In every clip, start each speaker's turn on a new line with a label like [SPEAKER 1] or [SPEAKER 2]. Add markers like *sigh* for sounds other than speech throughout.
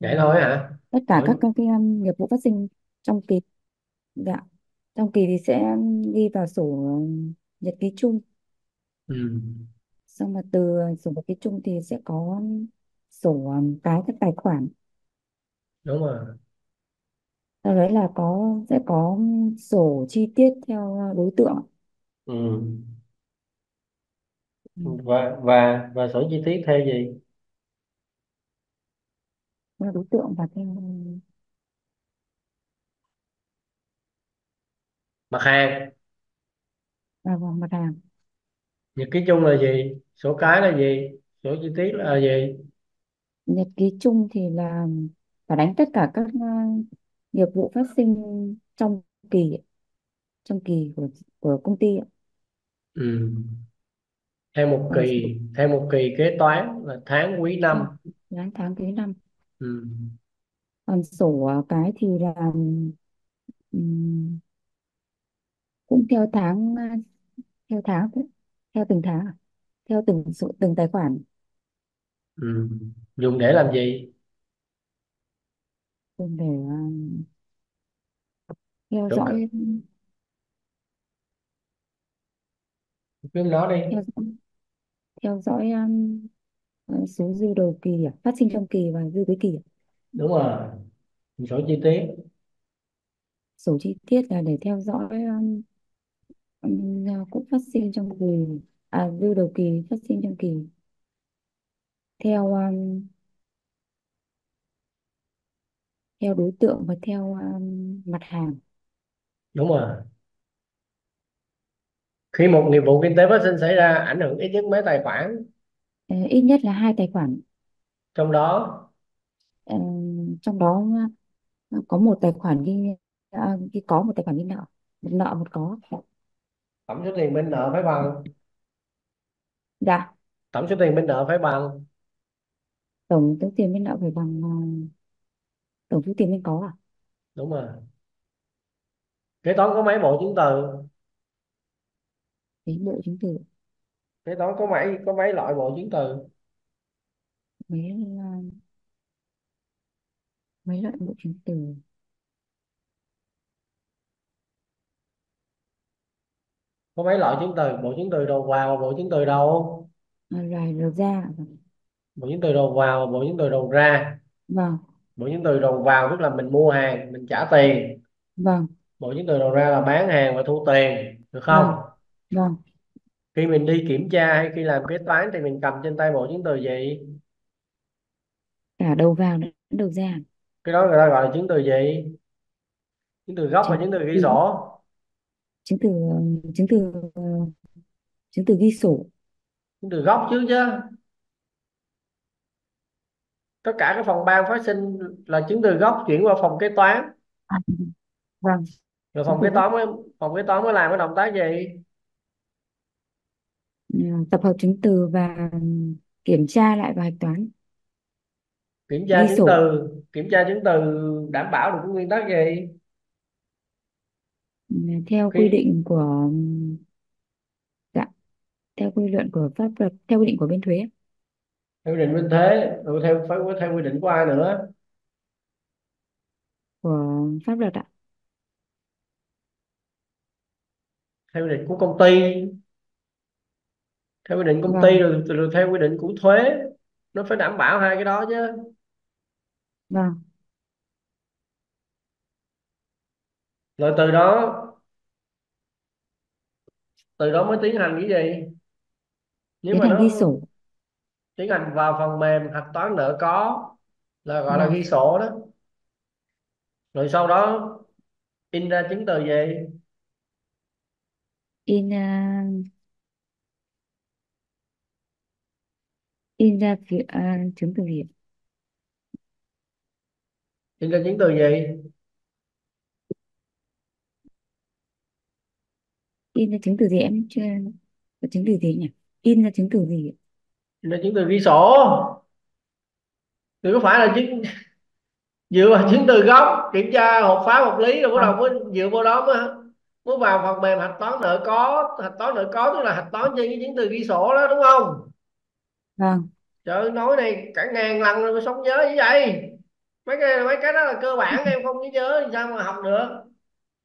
[SPEAKER 1] vậy thôi hả?
[SPEAKER 2] Tất cả
[SPEAKER 1] Ủa?
[SPEAKER 2] các các cái um, nghiệp vụ phát sinh trong kỳ dạ trong kỳ thì sẽ ghi vào sổ um, nhật ký chung.
[SPEAKER 1] Ừ.
[SPEAKER 2] Xong rồi từ sổ nhật ký chung thì sẽ có sổ um, cái các tài khoản.
[SPEAKER 1] Đúng rồi.
[SPEAKER 2] Sau đấy là có sẽ có sổ chi tiết theo uh, đối tượng.
[SPEAKER 1] Ừ.
[SPEAKER 2] Ừ.
[SPEAKER 1] và và và sổ chi tiết theo gì
[SPEAKER 2] theo đối tượng và theo um,
[SPEAKER 1] mặt hàng.
[SPEAKER 2] Và vào mặt hàng.
[SPEAKER 1] Nhật ký chung là gì? Sổ cái là gì? Sổ chi tiết là gì?
[SPEAKER 2] Nhật ký chung thì là phản ánh tất cả các uh, nghiệp vụ phát sinh trong kỳ trong kỳ của của công ty ạ.
[SPEAKER 1] ừ. Theo một
[SPEAKER 2] sổ
[SPEAKER 1] kỳ theo một kỳ kế toán là tháng quý năm.
[SPEAKER 2] Tháng tháng quý năm
[SPEAKER 1] ừ
[SPEAKER 2] còn sổ cái thì là ừm, cũng theo tháng à, theo tháng thôi. theo từng tháng à? theo từng số từng tài khoản
[SPEAKER 1] ừ dùng để làm gì
[SPEAKER 2] dùng để à, theo
[SPEAKER 1] sổ
[SPEAKER 2] dõi
[SPEAKER 1] cứ nói đi
[SPEAKER 2] theo dõi theo dõi ờ, số dư đầu kỳ à? phát sinh trong kỳ và dư cuối kỳ à?
[SPEAKER 1] đúng rồi. Sổ chi tiết.
[SPEAKER 2] Sổ chi tiết là để theo dõi um, um, cũng phát sinh trong kỳ. À dư đầu kỳ phát sinh trong kỳ. Theo um, theo đối tượng và theo um, mặt hàng.
[SPEAKER 1] Đúng rồi. Khi một nghiệp vụ kinh tế phát sinh xảy ra ảnh hưởng ít nhất mấy tài khoản
[SPEAKER 2] Ờ, ít nhất là hai tài khoản.
[SPEAKER 1] Trong đó?
[SPEAKER 2] Ờ, trong đó ờ, có một tài khoản ghi à, ghi có một tài khoản ghi nợ. Một nợ một có.
[SPEAKER 1] Tổng số tiền bên nợ phải bằng?
[SPEAKER 2] Dạ.
[SPEAKER 1] Tổng số tiền bên nợ phải bằng?
[SPEAKER 2] Tổng số tiền bên nợ phải bằng ờ, tổng số tiền bên có à?
[SPEAKER 1] Đúng rồi. Kế toán có mấy bộ chứng từ?
[SPEAKER 2] Cái bộ chứng từ
[SPEAKER 1] kế toán có mấy có mấy loại bộ chứng từ?
[SPEAKER 2] Mấy ờ, mấy loại bộ chứng từ?
[SPEAKER 1] Có mấy loại chứng từ? Bộ chứng từ đầu vào bộ chứng từ đầu?
[SPEAKER 2] À, rồi đầu ra.
[SPEAKER 1] Bộ chứng từ đầu vào bộ chứng từ đầu ra.
[SPEAKER 2] Vâng.
[SPEAKER 1] Bộ chứng từ đầu vào tức là mình mua hàng mình trả tiền.
[SPEAKER 2] Vâng.
[SPEAKER 1] Bộ chứng từ đầu ra là bán hàng và thu tiền được
[SPEAKER 2] vâng.
[SPEAKER 1] Không
[SPEAKER 2] vâng
[SPEAKER 1] khi mình đi kiểm tra hay khi làm kế toán thì mình cầm trên tay bộ chứng từ gì?
[SPEAKER 2] Cả đầu vào lẫn đầu ra.
[SPEAKER 1] Cái đó người ta gọi là chứng từ gì? Chứng từ gốc và
[SPEAKER 2] chứng
[SPEAKER 1] từ ghi sổ.
[SPEAKER 2] Chứng từ chứng từ chứng từ ghi sổ.
[SPEAKER 1] Chứng từ gốc chứ chứ. Tất cả các phòng ban phát sinh là chứng từ gốc chuyển qua phòng kế toán.
[SPEAKER 2] À, vâng.
[SPEAKER 1] Rồi phòng kế toán mới phòng kế toán mới làm cái động tác gì
[SPEAKER 2] tập hợp chứng từ và kiểm tra lại và hạch toán.
[SPEAKER 1] Kiểm tra
[SPEAKER 2] ghi
[SPEAKER 1] chứng
[SPEAKER 2] sổ.
[SPEAKER 1] từ kiểm tra chứng từ đảm bảo được cái nguyên tắc gì?
[SPEAKER 2] Ừ, theo quy
[SPEAKER 1] khi
[SPEAKER 2] định của dạ, theo quy định của pháp luật theo quy định của bên thuế.
[SPEAKER 1] Theo quy định bên thuế rồi theo phải theo quy định của ai nữa?
[SPEAKER 2] Của pháp luật ạ.
[SPEAKER 1] Theo quy định của công ty theo quy định công ty
[SPEAKER 2] vâng.
[SPEAKER 1] rồi, rồi theo quy định của thuế nó phải đảm bảo hai cái đó chứ.
[SPEAKER 2] Vâng.
[SPEAKER 1] Rồi từ đó từ đó mới tiến hành cái gì? Nếu
[SPEAKER 2] tiến
[SPEAKER 1] mà
[SPEAKER 2] hành ghi
[SPEAKER 1] nó
[SPEAKER 2] sổ.
[SPEAKER 1] tiến hành vào phần mềm hạch toán nợ có là gọi là
[SPEAKER 2] vâng.
[SPEAKER 1] ghi sổ đó. Rồi sau đó in ra chứng từ gì?
[SPEAKER 2] In uh, in ra phía à, chứng từ gì
[SPEAKER 1] in ra chứng từ gì?
[SPEAKER 2] In ra chứng từ gì em? Chưa có chứng từ gì nhỉ? In ra chứng từ gì
[SPEAKER 1] in ra chứng từ ghi sổ. Thì có phải là chứng dựa vào chứng từ gốc kiểm tra hợp pháp hợp lý rồi bắt đầu mới dựa vào đó mới mới vào phần mềm hạch toán nợ có hạch toán nợ có tức là hạch toán trên cái chứng từ ghi sổ đó đúng không
[SPEAKER 2] vâng.
[SPEAKER 1] Trời nói này cả ngàn lần rồi mà sống nhớ như vậy. Mấy cái mấy cái đó là cơ bản em không nhớ thì sao mà học được.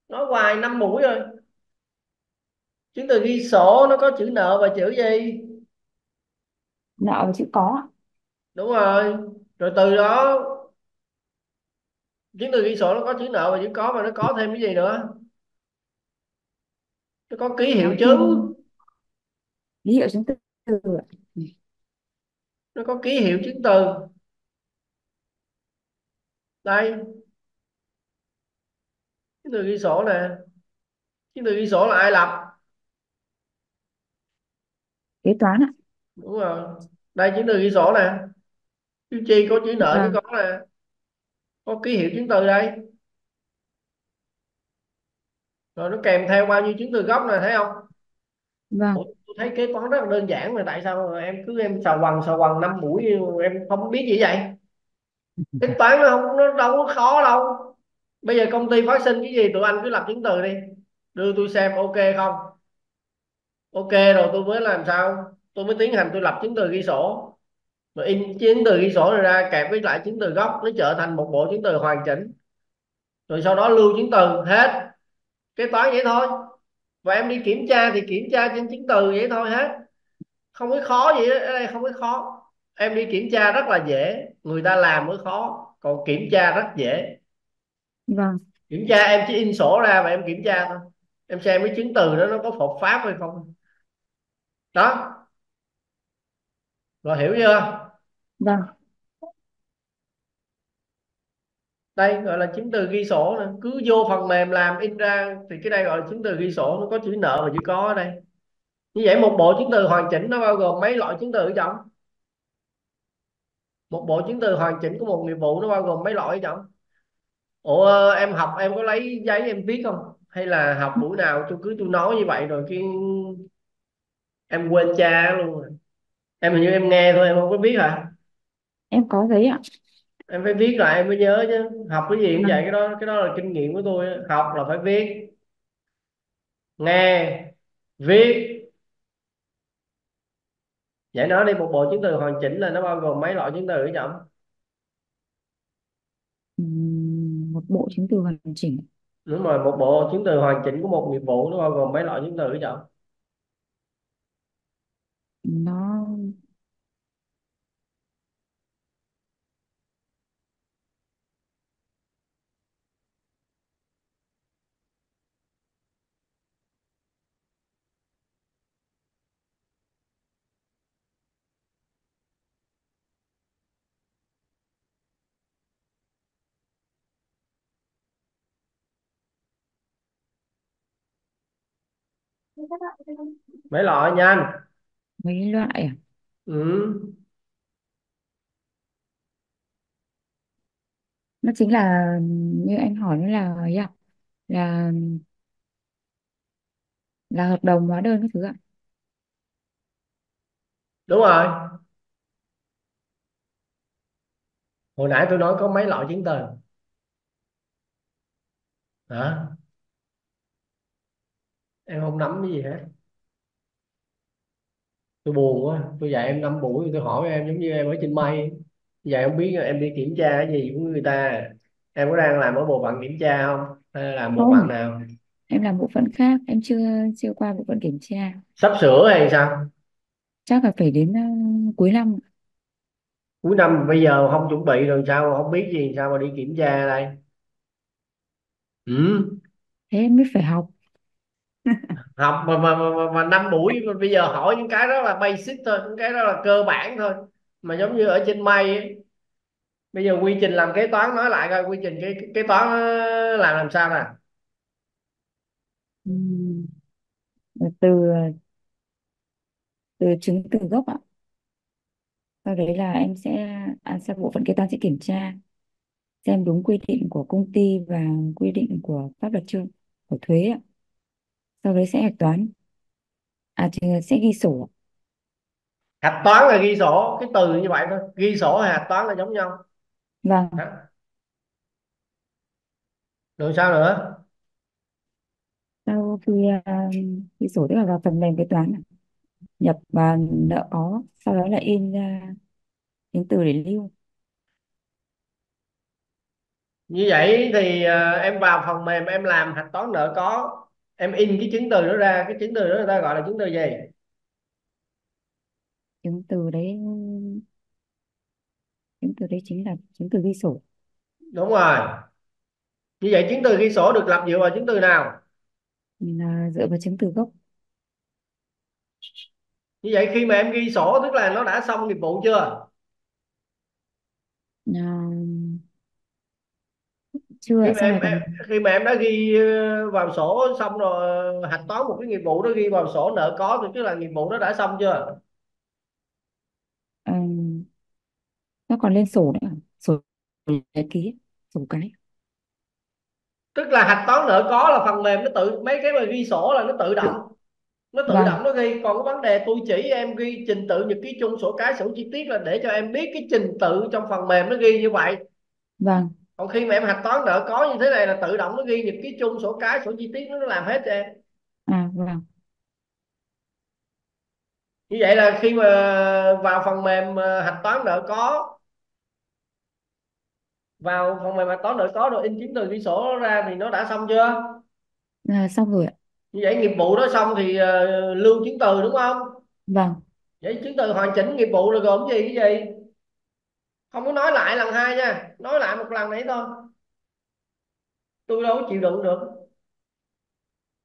[SPEAKER 1] Nói hoài năm buổi rồi. Chứng từ ghi sổ nó có chữ nợ và chữ gì?
[SPEAKER 2] Nợ và chữ có.
[SPEAKER 1] Đúng rồi. Rồi từ đó chứng từ ghi sổ nó có chữ nợ và chữ có mà nó có thêm cái gì nữa? Nó có ký hiệu chứng.
[SPEAKER 2] ký hiệu chứng từ ạ.
[SPEAKER 1] Nó có ký hiệu chứng từ. Đây. Chứng từ ghi sổ nè. Chứng từ ghi sổ là ai lập?
[SPEAKER 2] Kế toán ạ.
[SPEAKER 1] Đúng rồi. Đây chứng từ ghi sổ nè. Chu chi có chữ nợ chữ
[SPEAKER 2] vâng.
[SPEAKER 1] có nè. Có ký hiệu chứng từ đây. Rồi nó kèm theo bao nhiêu chứng từ gốc nè thấy không?
[SPEAKER 2] Vâng
[SPEAKER 1] thấy kế toán rất là đơn giản mà tại sao em cứ em xào quằn xào quằn năm buổi em không biết gì vậy? Kế *laughs* toán nó không nó đâu có khó đâu. Bây giờ công ty phát sinh cái gì tụi anh cứ lập chứng từ đi. Đưa tôi xem ok không? Ok rồi tôi mới làm sao? Tôi mới tiến hành tôi lập chứng từ ghi sổ. Rồi in chứng từ ghi sổ này ra kèm với lại chứng từ gốc nó trở thành một bộ chứng từ hoàn chỉnh. Rồi sau đó lưu chứng từ hết. Kế toán vậy thôi và em đi kiểm tra thì kiểm tra trên chứng từ vậy thôi hết. Không có khó gì ở đây không có khó. Em đi kiểm tra rất là dễ người ta làm mới khó còn kiểm tra rất dễ.
[SPEAKER 2] Vâng.
[SPEAKER 1] Kiểm tra em chỉ in sổ ra và em kiểm tra thôi. Em xem cái chứng từ đó nó có phhợp pháp hay không. Đó. Rồi hiểu chưa?
[SPEAKER 2] Vâng
[SPEAKER 1] đây gọi là chứng từ ghi sổ nè. Cứ vô phần mềm làm in ra thì cái đây gọi là chứng từ ghi sổ, nó có chữ nợ và chữ có ở đây. Như vậy một bộ chứng từ hoàn chỉnh nó bao gồm mấy loại chứng từ ở trong một bộ chứng từ hoàn chỉnh của một nghiệp vụ nó bao gồm mấy loại ở trong ủa, em học, em có lấy giấy em viết không? Hay là học buổi nào tôi cứ tôi nói như vậy rồi cái em quên cha luôn rồi. em hình như em nghe thôi, em không có biết hả?
[SPEAKER 2] Em có giấy ạ
[SPEAKER 1] em phải viết lại em mới nhớ chứ. Học cái gì cũng vậy
[SPEAKER 2] vâng
[SPEAKER 1] cái đó cái đó là kinh nghiệm của tôi á. học là phải viết. Nghe viết. Vậy nói đi một bộ chứng từ hoàn chỉnh là nó bao gồm mấy loại chứng từ ở trong
[SPEAKER 2] Ừm, một bộ chứng từ hoàn chỉnh.
[SPEAKER 1] Đúng rồi một bộ chứng từ hoàn chỉnh của một nghiệp vụ nó bao gồm mấy loại chứng từ ở trong
[SPEAKER 2] nó
[SPEAKER 1] mấy loại nhanh
[SPEAKER 2] mấy loại à?
[SPEAKER 1] ừ.
[SPEAKER 2] nó chính là như anh hỏi nó là ấy à? là là hợp đồng hóa đơn các thứ ạ
[SPEAKER 1] đúng rồi hồi nãy tôi nói có mấy loại chứng từ hả em không nắm cái gì hết. Tôi buồn quá. Tôi dạy em năm buổi tôi hỏi em giống như em ở trên mây. Giờ không biết em đi kiểm tra cái gì của người ta. Em có đang làm ở bộ phận kiểm tra không? Hay là làm bộ phận
[SPEAKER 2] không
[SPEAKER 1] nào?
[SPEAKER 2] Em làm bộ phận khác. Em chưa chưa qua bộ phận kiểm tra.
[SPEAKER 1] Sắp sửa hay sao?
[SPEAKER 2] Chắc là phải đến uh, cuối năm.
[SPEAKER 1] Cuối năm bây giờ không chuẩn bị rồi sao? Không biết gì sao mà đi kiểm tra đây? Ừ.
[SPEAKER 2] thế em mới phải học
[SPEAKER 1] học mà mà, mà, mà, năm buổi mà bây giờ hỏi những cái đó là basic thôi những cái đó là cơ bản thôi. Mà giống như ở trên mây ấy, bây giờ quy trình làm kế toán nói lại coi quy trình kế, kế toán ờ, làm làm sao nè?
[SPEAKER 2] Ừ. Từ từ chứng từ gốc ạ. Sau đấy là em sẽ à, sau bộ phận kế toán sẽ kiểm tra xem đúng quy định của công ty và quy định của pháp luật chưa của thuế ạ sau đấy sẽ hạch toán. À thì sẽ ghi sổ.
[SPEAKER 1] Hạch toán là ghi sổ cái từ như vậy thôi. Ghi sổ hạch toán là giống nhau.
[SPEAKER 2] Vâng.
[SPEAKER 1] Đó. rồi sao nữa?
[SPEAKER 2] Sau khi à, ghi sổ tức là vào phần mềm kế toán. Nhập vào nợ có sau đó là in ra chứng từ để lưu.
[SPEAKER 1] Như vậy thì ờ, em vào phần mềm em làm hạch toán nợ có em in cái chứng từ đó ra cái chứng từ đó người ta gọi là chứng từ gì?
[SPEAKER 2] Chứng từ đấy chứng từ đấy chính là chứng từ ghi sổ.
[SPEAKER 1] Đúng rồi. Như vậy chứng từ ghi sổ được lập dựa vào chứng từ nào?
[SPEAKER 2] Là dựa vào chứng từ gốc.
[SPEAKER 1] Như vậy khi mà em ghi sổ tức là nó đã xong nghiệp vụ chưa
[SPEAKER 2] à, chưa
[SPEAKER 1] khi mà em, em khi mà em đã ghi ờ, vào sổ xong rồi hạch toán một cái nghiệp vụ đó ghi vào sổ nợ có thì tức là nghiệp vụ đó đã xong chưa
[SPEAKER 2] à, nó còn lên sổ nữa à? sổ nhật ký sổ cái.
[SPEAKER 1] Tức là hạch toán nợ có là phần mềm nó tự mấy cái mà ghi sổ là nó tự động nó tự
[SPEAKER 2] vâng.
[SPEAKER 1] động nó ghi. Còn cái vấn đề tôi chỉ em ghi trình tự nhật ký chung sổ cái sổ chi tiết là để cho em biết cái trình tự trong phần mềm nó ghi như vậy.
[SPEAKER 2] Vâng
[SPEAKER 1] còn khi mà em hạch toán nợ có như thế này là tự động nó ghi nhật ký chung sổ cái sổ chi tiết nó làm hết cho em.
[SPEAKER 2] À vâng.
[SPEAKER 1] Như vậy là khi mà vào phần mềm ờ, hạch toán nợ có vào phần mềm hạch toán nợ có rồi in chứng từ ghi sổ ra thì nó đã xong chưa?
[SPEAKER 2] À, xong rồi ạ.
[SPEAKER 1] Như vậy nghiệp vụ đó xong thì ờ, lưu chứng từ đúng không?
[SPEAKER 2] Vâng.
[SPEAKER 1] Vậy chứng từ hoàn chỉnh nghiệp vụ là gồm gì cái gì không có nói lại lần hai nha. Nói lại một lần nãy thôi. Tôi đâu có chịu đựng được.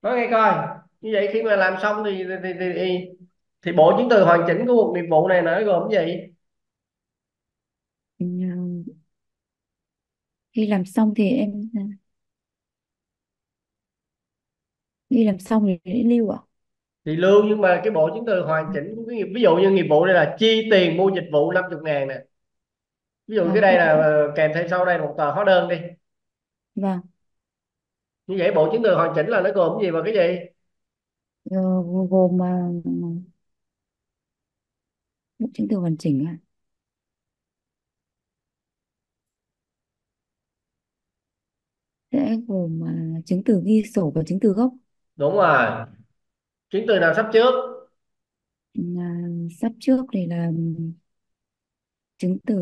[SPEAKER 1] Nói nghe coi. Như vậy khi mà làm xong thì thì, thì, thì, thì, thì bộ chứng từ hoàn chỉnh của một nghiệp vụ này nó gồm cái gì?
[SPEAKER 2] Ừ, khi làm xong thì em khi làm xong thì đến lưu ạ.
[SPEAKER 1] Thì lưu nhưng mà cái bộ chứng từ hoàn chỉnh của cái nghiệp ví dụ như nghiệp vụ đây là chi tiền mua dịch vụ 50 ngàn nè ví dụ cái
[SPEAKER 2] vâng
[SPEAKER 1] đây là ờ, kèm theo sau đây là một tờ hóa đơn đi.
[SPEAKER 2] Vâng.
[SPEAKER 1] Như vậy bộ chứng từ hoàn chỉnh là nó gồm cái gì và cái gì?
[SPEAKER 2] Ờ, gồm mà chứng từ hoàn chỉnh ạ. Sẽ gồm à, chứng từ ghi sổ và chứng từ gốc.
[SPEAKER 1] Đúng rồi. Chứng từ nào sắp trước?
[SPEAKER 2] À, sắp trước thì là chứng từ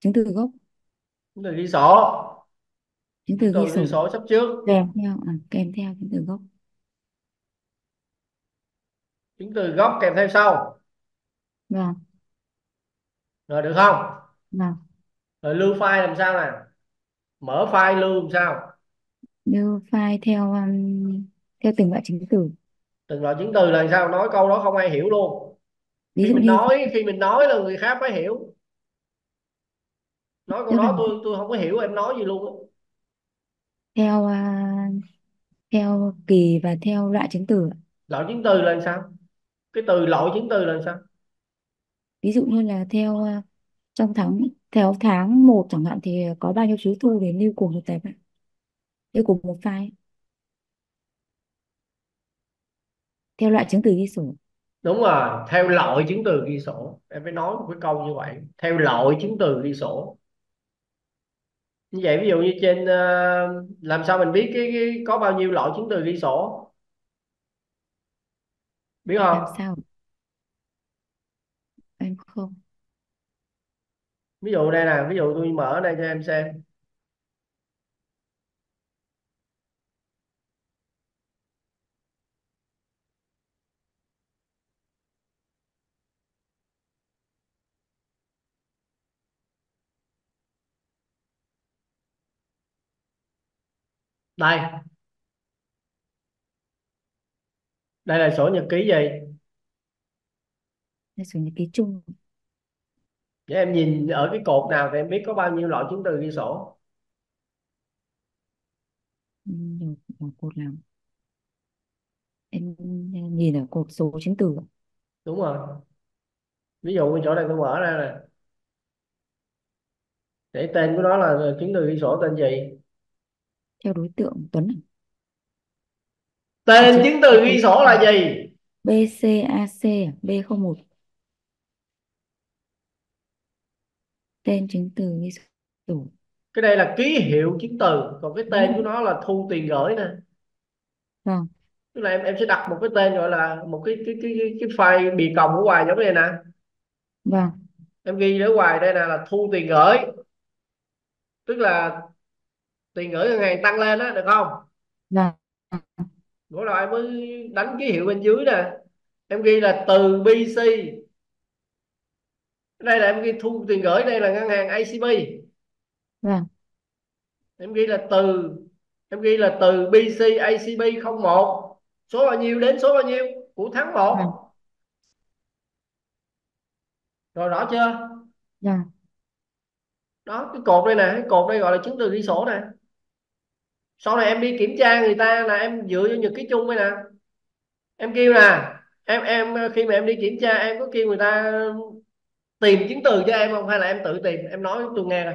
[SPEAKER 2] chứng từ gốc.
[SPEAKER 1] Chứng từ ghi sổ
[SPEAKER 2] chứng
[SPEAKER 1] chứng
[SPEAKER 2] từ ghi
[SPEAKER 1] từ ghi
[SPEAKER 2] sổ
[SPEAKER 1] sổ sắp trước.
[SPEAKER 2] Kèm theo à, kèm theo chứng từ gốc.
[SPEAKER 1] Chứng từ gốc kèm theo sau.
[SPEAKER 2] Vâng.
[SPEAKER 1] Rồi được không?
[SPEAKER 2] Vâng.
[SPEAKER 1] Rồi lưu file làm sao nè mở file lưu làm sao?
[SPEAKER 2] Lưu file theo um, theo từng loại chứng từ.
[SPEAKER 1] Từng loại chứng từ là sao? Nói câu đó không ai hiểu luôn
[SPEAKER 2] ví dụ
[SPEAKER 1] mình
[SPEAKER 2] như
[SPEAKER 1] nói khi mình nói là người khác phải hiểu. Nói câu đó tôi tôi không có hiểu em nói gì luôn á.
[SPEAKER 2] theo à, theo kỳ và theo loại chứng từ
[SPEAKER 1] loại chứng từ là sao? Cái từ loại chứng từ là sao?
[SPEAKER 2] Ví dụ như là theo à, trong tháng theo tháng một chẳng hạn thì có bao nhiêu phiếu thu để lưu cùng một tệp ạ? Lưu cùng một file. Theo loại chứng từ ghi sổ
[SPEAKER 1] đúng rồi theo loại chứng từ ghi sổ. Em phải nói một cái câu như vậy. Theo loại chứng từ ghi sổ. Như vậy ví dụ như trên ờ, làm sao mình biết cái, cái có bao nhiêu loại chứng từ ghi sổ? Biết
[SPEAKER 2] làm
[SPEAKER 1] không
[SPEAKER 2] sao? Em không.
[SPEAKER 1] Ví dụ đây nè ví dụ tôi mở đây cho em xem đây. Đây là sổ nhật ký gì?
[SPEAKER 2] Là sổ nhật ký chung.
[SPEAKER 1] Để em nhìn ở cái cột nào thì em biết có bao nhiêu loại chứng từ ghi sổ.
[SPEAKER 2] Nhiều cột nào? Em nhìn ở cột số chứng từ.
[SPEAKER 1] Đúng rồi. Ví dụ cái chỗ này tôi mở ra nè. Để tên của nó là chứng từ ghi sổ tên gì
[SPEAKER 2] theo đối tượng Tuấn à? À,
[SPEAKER 1] tên
[SPEAKER 2] chứng
[SPEAKER 1] từ ghi sổ là gì?
[SPEAKER 2] BCAC à? B01 tên chứng từ ghi sổ.
[SPEAKER 1] Cái đây là ký hiệu chứng từ còn cái tên của
[SPEAKER 2] dụ-
[SPEAKER 1] nó là thu tiền gửi nè.
[SPEAKER 2] Vâng.
[SPEAKER 1] Tức là em em sẽ đặt một cái tên gọi là một cái cái cái cái, cái file bì còng ở ngoài giống như này nè.
[SPEAKER 2] Vâng.
[SPEAKER 1] Em ghi ở ngoài đây nè là thu tiền gửi. Tức là tiền gửi ngân hàng tăng lên á được không?
[SPEAKER 2] Vâng
[SPEAKER 1] bữa rồi mới đánh ký hiệu bên dưới nè. Em ghi là từ BC đây là em ghi thu tiền gửi đây là ngân hàng ACB
[SPEAKER 2] vâng
[SPEAKER 1] em ghi là từ em ghi là từ BC ACB 01 số bao nhiêu đến số bao nhiêu của tháng
[SPEAKER 2] vâng
[SPEAKER 1] 1 rồi rõ chưa?
[SPEAKER 2] Vâng
[SPEAKER 1] đó cái cột đây nè cái cột đây gọi là chứng từ ghi sổ nè sau này em đi kiểm tra người ta là em dựa vô nhật ký chung đây nè. Em kêu nè em em khi mà em đi kiểm tra em có kêu người ta tìm chứng từ cho em không? Hay là em tự tìm? Em nói tôi nghe coi.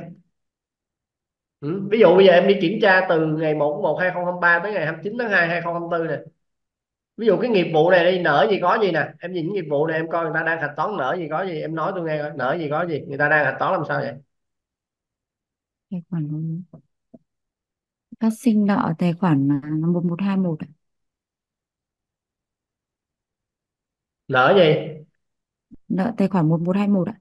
[SPEAKER 1] Ừ. ví dụ bây giờ em đi kiểm tra từ ngày 1 1 2023 tới ngày 29 tháng 2 2024 nè. Ví dụ cái nghiệp vụ này đi nợ gì có gì nè. Em nhìn nghiệp vụ này em coi người ta đang hạch toán nợ gì có gì em nói tôi nghe coi. Nợ gì có gì người ta đang hạch toán làm sao vậy
[SPEAKER 2] phát sinh nợ tài khoản à, một một hai một ạ.
[SPEAKER 1] nợ gì?
[SPEAKER 2] Nợ tài khoản một một hai một ạ.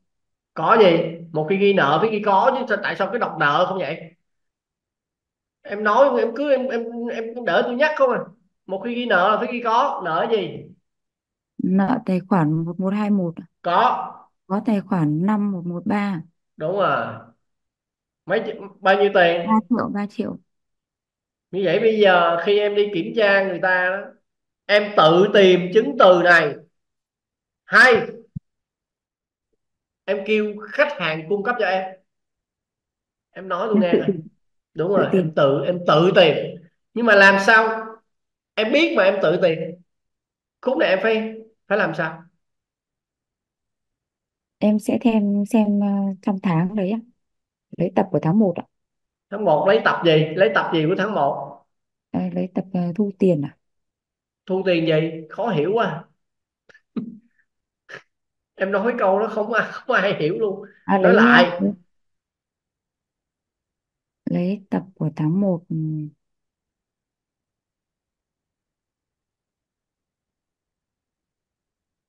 [SPEAKER 1] Có gì? Một khi ghi nợ phải ghi có chứ sao- tại sao cái đọc nợ không vậy? Em nói em cứ em em em đỡ tôi nhắc không à? Một khi ghi nợ là phải ghi có. Nợ gì?
[SPEAKER 2] Nợ tài khoản một một hai một ạ.
[SPEAKER 1] có.
[SPEAKER 2] Có tài khoản năm một một ba.
[SPEAKER 1] Đúng rồi. Mấy bao nhiêu tiền?
[SPEAKER 2] Ba triệu ba triệu
[SPEAKER 1] như vậy bây giờ khi em đi kiểm tra người ta đó, em tự tìm chứng từ này. Hay. Em kêu khách hàng cung cấp cho em. Em nói tôi nghe này *laughs* đúng rồi em tự em tự tìm. Nhưng mà làm sao? Em biết mà em tự tìm. Khúc này em phải phải làm sao?
[SPEAKER 2] Em sẽ thêm xem à, trong tháng đấy lấy tập của tháng một ạ
[SPEAKER 1] tháng một lấy tập gì? Lấy tập gì của tháng một?
[SPEAKER 2] Đây, lấy tập à, thu tiền à?
[SPEAKER 1] Thu tiền gì? Khó hiểu quá. *laughs* Em nói câu đó không ai không ai hiểu luôn.
[SPEAKER 2] À
[SPEAKER 1] nói
[SPEAKER 2] lấy à,
[SPEAKER 1] lại.
[SPEAKER 2] Lấy tập của tháng một. Ừ,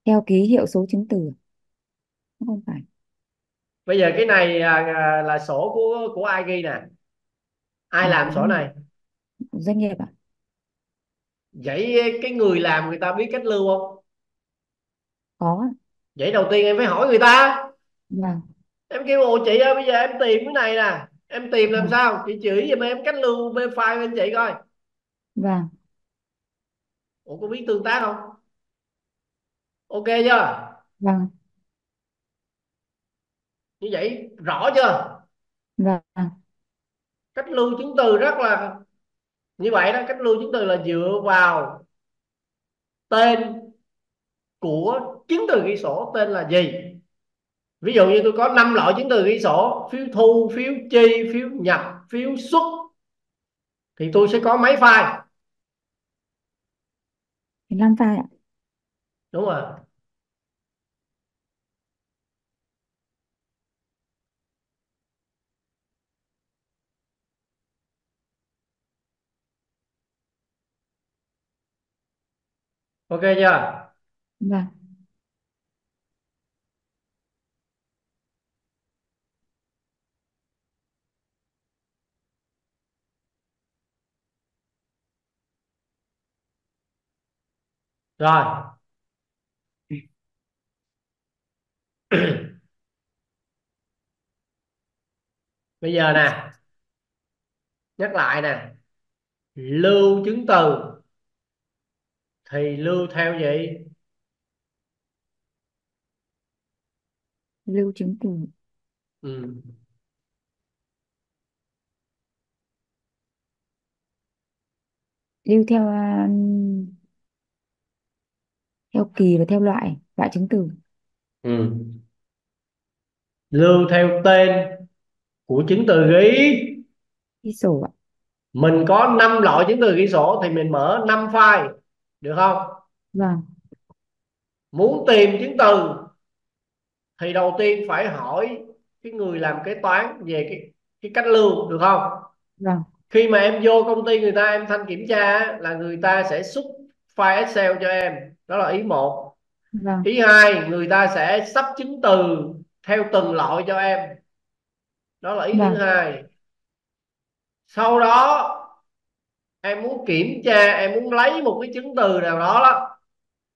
[SPEAKER 2] theo ký hiệu số chứng từ không phải.
[SPEAKER 1] Bây giờ cái này à, à, là sổ của của ai ghi nè ai
[SPEAKER 2] à,
[SPEAKER 1] làm sổ này?
[SPEAKER 2] doanh nghiệp ạ.
[SPEAKER 1] Vậy cái người làm người ta biết cách lưu không?
[SPEAKER 2] Có.
[SPEAKER 1] Vậy đầu tiên em phải hỏi người ta.
[SPEAKER 2] Vâng.
[SPEAKER 1] Em kêu ồ chị ơi bây giờ em tìm cái này nè. Em tìm làm
[SPEAKER 2] vâng.
[SPEAKER 1] sao? Chị chỉ giùm em cách lưu bên file bên chị coi.
[SPEAKER 2] Vâng.
[SPEAKER 1] Ủa có biết tương tác không? Ok chưa?
[SPEAKER 2] Vâng.
[SPEAKER 1] Như vậy rõ chưa?
[SPEAKER 2] Vâng
[SPEAKER 1] cách lưu chứng từ rất là như vậy đó. Cách lưu chứng từ là dựa vào tên của chứng từ ghi sổ. Tên là gì? Ví dụ như tôi có 5 loại chứng từ ghi sổ. Phiếu thu phiếu chi phiếu nhập phiếu xuất. Thì tôi sẽ có mấy file?
[SPEAKER 2] 15 file ạ.
[SPEAKER 1] Đúng rồi ok chưa?
[SPEAKER 2] Vâng.
[SPEAKER 1] Rồi. *clears throat* Bây giờ nè nhắc lại nè. Lưu chứng từ thì lưu theo gì?
[SPEAKER 2] Lưu chứng từ.
[SPEAKER 1] Ừ.
[SPEAKER 2] lưu theo à, theo kỳ và theo loại loại chứng từ.
[SPEAKER 1] Ừ. lưu theo tên của chứng từ ghi.
[SPEAKER 2] Ghi sổ ạ.
[SPEAKER 1] Mình có 5 loại chứng từ ghi sổ thì mình mở 5 file được không?
[SPEAKER 2] Vâng.
[SPEAKER 1] Muốn tìm chứng từ thì đầu tiên phải hỏi cái người làm kế toán về cái cái cách lưu được không?
[SPEAKER 2] Vâng.
[SPEAKER 1] Khi mà em vô công ty người ta em thanh kiểm tra là người ta sẽ xuất file Excel cho em. Đó là ý một.
[SPEAKER 2] Vâng.
[SPEAKER 1] Ý hai người ta sẽ sắp chứng từ theo từng loại cho em. Đó là ý thứ
[SPEAKER 2] vâng.
[SPEAKER 1] hai. Sau đó em muốn kiểm tra em muốn lấy một cái chứng từ nào đó đó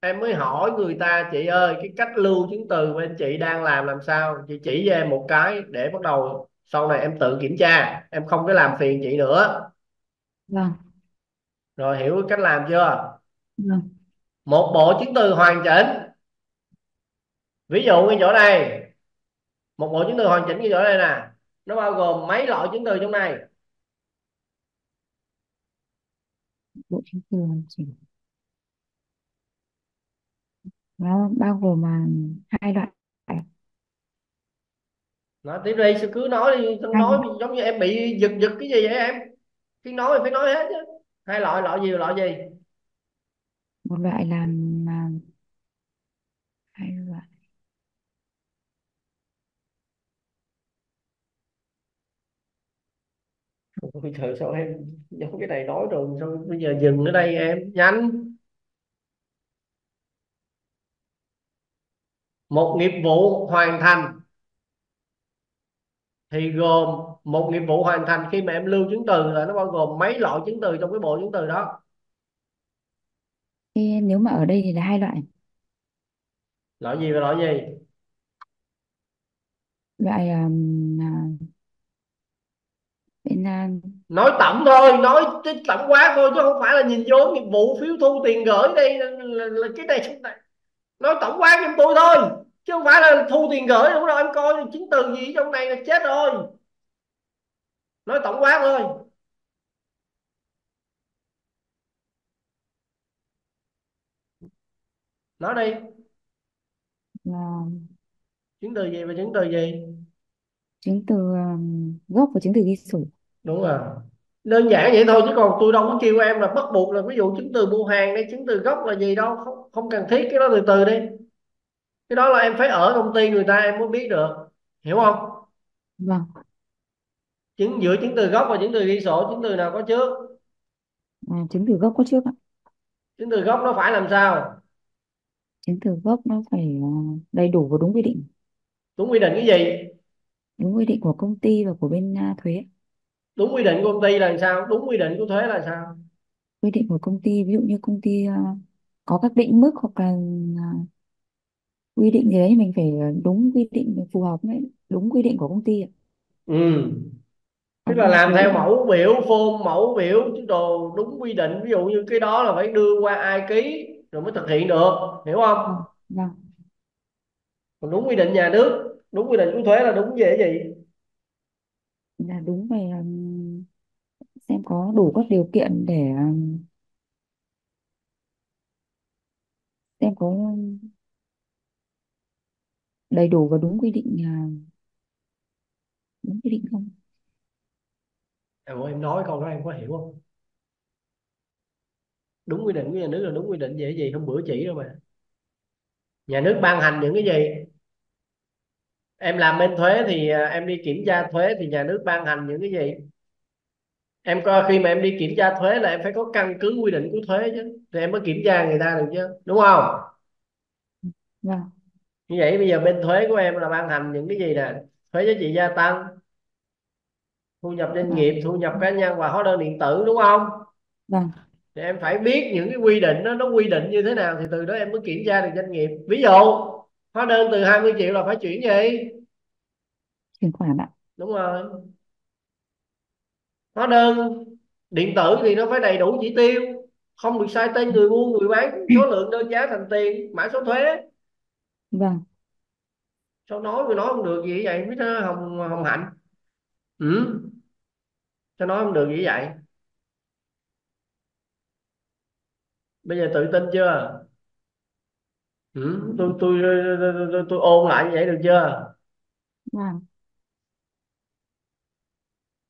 [SPEAKER 1] em mới hỏi người ta chị ơi cái cách lưu chứng từ bên chị đang làm làm sao? Chị chỉ cho em một cái để bắt đầu sau này em tự kiểm tra. Em không có làm phiền chị nữa.
[SPEAKER 2] Vâng.
[SPEAKER 1] Rồi hiểu cách làm chưa?
[SPEAKER 2] Vâng.
[SPEAKER 1] Một bộ chứng từ hoàn chỉnh. Ví dụ cái chỗ này. Một bộ chứng từ hoàn chỉnh cái chỗ này nè. Nó bao gồm mấy loại chứng từ trong này
[SPEAKER 2] bộ chứng từ hoàn chỉnh nó bao gồm mà hai loại.
[SPEAKER 1] Nói tiếp đi cứ nói đi không nói giống như em bị giật giật cái gì vậy em? Khi nói thì phải nói hết chứ. Hai loại loại gì loại gì?
[SPEAKER 2] Một loại là mà hai loại
[SPEAKER 1] Ôi trời sao em giống cái này nói rồi sao bây giờ dừng ở đây em? Nhanh! Một nghiệp vụ hoàn thành. Thì gồm một nghiệp vụ hoàn thành khi mà em lưu chứng từ là nó bao gồm mấy loại chứng từ trong cái bộ chứng từ đó.
[SPEAKER 2] Nếu mà ở đây thì là hai loại.
[SPEAKER 1] Loại gì và loại gì?
[SPEAKER 2] Loại um, à,
[SPEAKER 1] nói tổng thôi nói tổng quát thôi chứ không phải là nhìn vô nghiệp vụ phiếu thu tiền gửi đây là, là, là cái này này. nói tổng quát giùm tôi thôi chứ không phải là thu tiền gửi đúng đâu em coi chứng từ gì trong này là chết rồi. Nói tổng quát thôi. Nói đi.
[SPEAKER 2] Là
[SPEAKER 1] chứng từ gì và chứng từ gì?
[SPEAKER 2] Chứng từ um, gốc và chứng từ ghi sổ
[SPEAKER 1] đúng rồi. Đơn giản vậy thôi chứ còn tôi đâu có kêu em là bắt buộc là ví dụ chứng từ mua hàng đây chứng từ gốc là gì đâu không không cần thiết cái đó từ từ đi. Cái đó là em phải ở công ty người ta em mới biết được. Hiểu không?
[SPEAKER 2] Vâng.
[SPEAKER 1] Chứng giữa chứng từ gốc và chứng từ ghi sổ chứng từ nào có trước?
[SPEAKER 2] À, chứng từ gốc có trước ạ.
[SPEAKER 1] Chứng từ gốc nó phải làm sao?
[SPEAKER 2] Chứng từ gốc nó phải à, đầy đủ và đúng quy định.
[SPEAKER 1] Đúng quy định cái gì?
[SPEAKER 2] Đúng quy định của công ty và của bên à, thuế
[SPEAKER 1] đúng quy định của công ty là sao? Đúng quy định của thuế là sao?
[SPEAKER 2] Quy định của công ty ví dụ như công ty à, có các định mức hoặc là à, quy định gì đấy mình phải à, đúng quy định phù hợp với đúng quy định của công ty ạ.
[SPEAKER 1] ừ. Tức là làm theo mẫu biểu phôn mẫu biểu chứ đồ đúng quy định ví dụ như cái đó là phải đưa qua ai ký rồi mới thực hiện được hiểu không?
[SPEAKER 2] Vâng.
[SPEAKER 1] Còn đúng quy định nhà nước đúng quy định của thuế là đúng về cái gì?
[SPEAKER 2] Là đúng xem có đủ các điều kiện để em xem có đầy đủ và đúng quy định à, đúng quy định không?
[SPEAKER 1] Em ơi, em nói câu đó em có hiểu không? Đúng quy định của nhà nước là đúng quy định về cái gì? Hôm bữa chỉ đâu mà. Nhà nước ban hành những cái gì? Em làm bên thuế thì à, em đi kiểm tra thuế thì nhà nước ban hành những cái gì? Em coi khi mà em đi kiểm tra thuế là em phải có căn cứ quy định của thuế chứ. Thì em mới kiểm tra người ta được chứ đúng không?
[SPEAKER 2] Vâng
[SPEAKER 1] như vậy bây giờ bên thuế của em là ban hành những cái gì nè? Thuế giá trị gia tăng thu nhập doanh
[SPEAKER 2] vâng
[SPEAKER 1] nghiệp thu nhập cá nhân và hóa đơn điện tử đúng không?
[SPEAKER 2] Vâng
[SPEAKER 1] thì em phải biết những cái quy định đó nó quy định như thế nào thì từ đó em mới kiểm tra được doanh nghiệp. Ví dụ hóa đơn từ 20 triệu là phải chuyển gì?
[SPEAKER 2] Chuyển khoản ạ.
[SPEAKER 1] Đúng rồi hóa đơn điện tử thì nó phải đầy đủ chỉ tiêu không được sai tên người mua người bán. Số lượng đơn giá thành tiền mã số thuế.
[SPEAKER 2] Vâng.
[SPEAKER 1] Sao nói người nói không được gì vậy biết nó hồng hồng hạnh. Ừ. Sao nói không được gì vậy. Bây giờ tự tin chưa? Ừ tôi tôi tôi, tôi, tôi ôn lại như vậy được chưa?
[SPEAKER 2] Vâng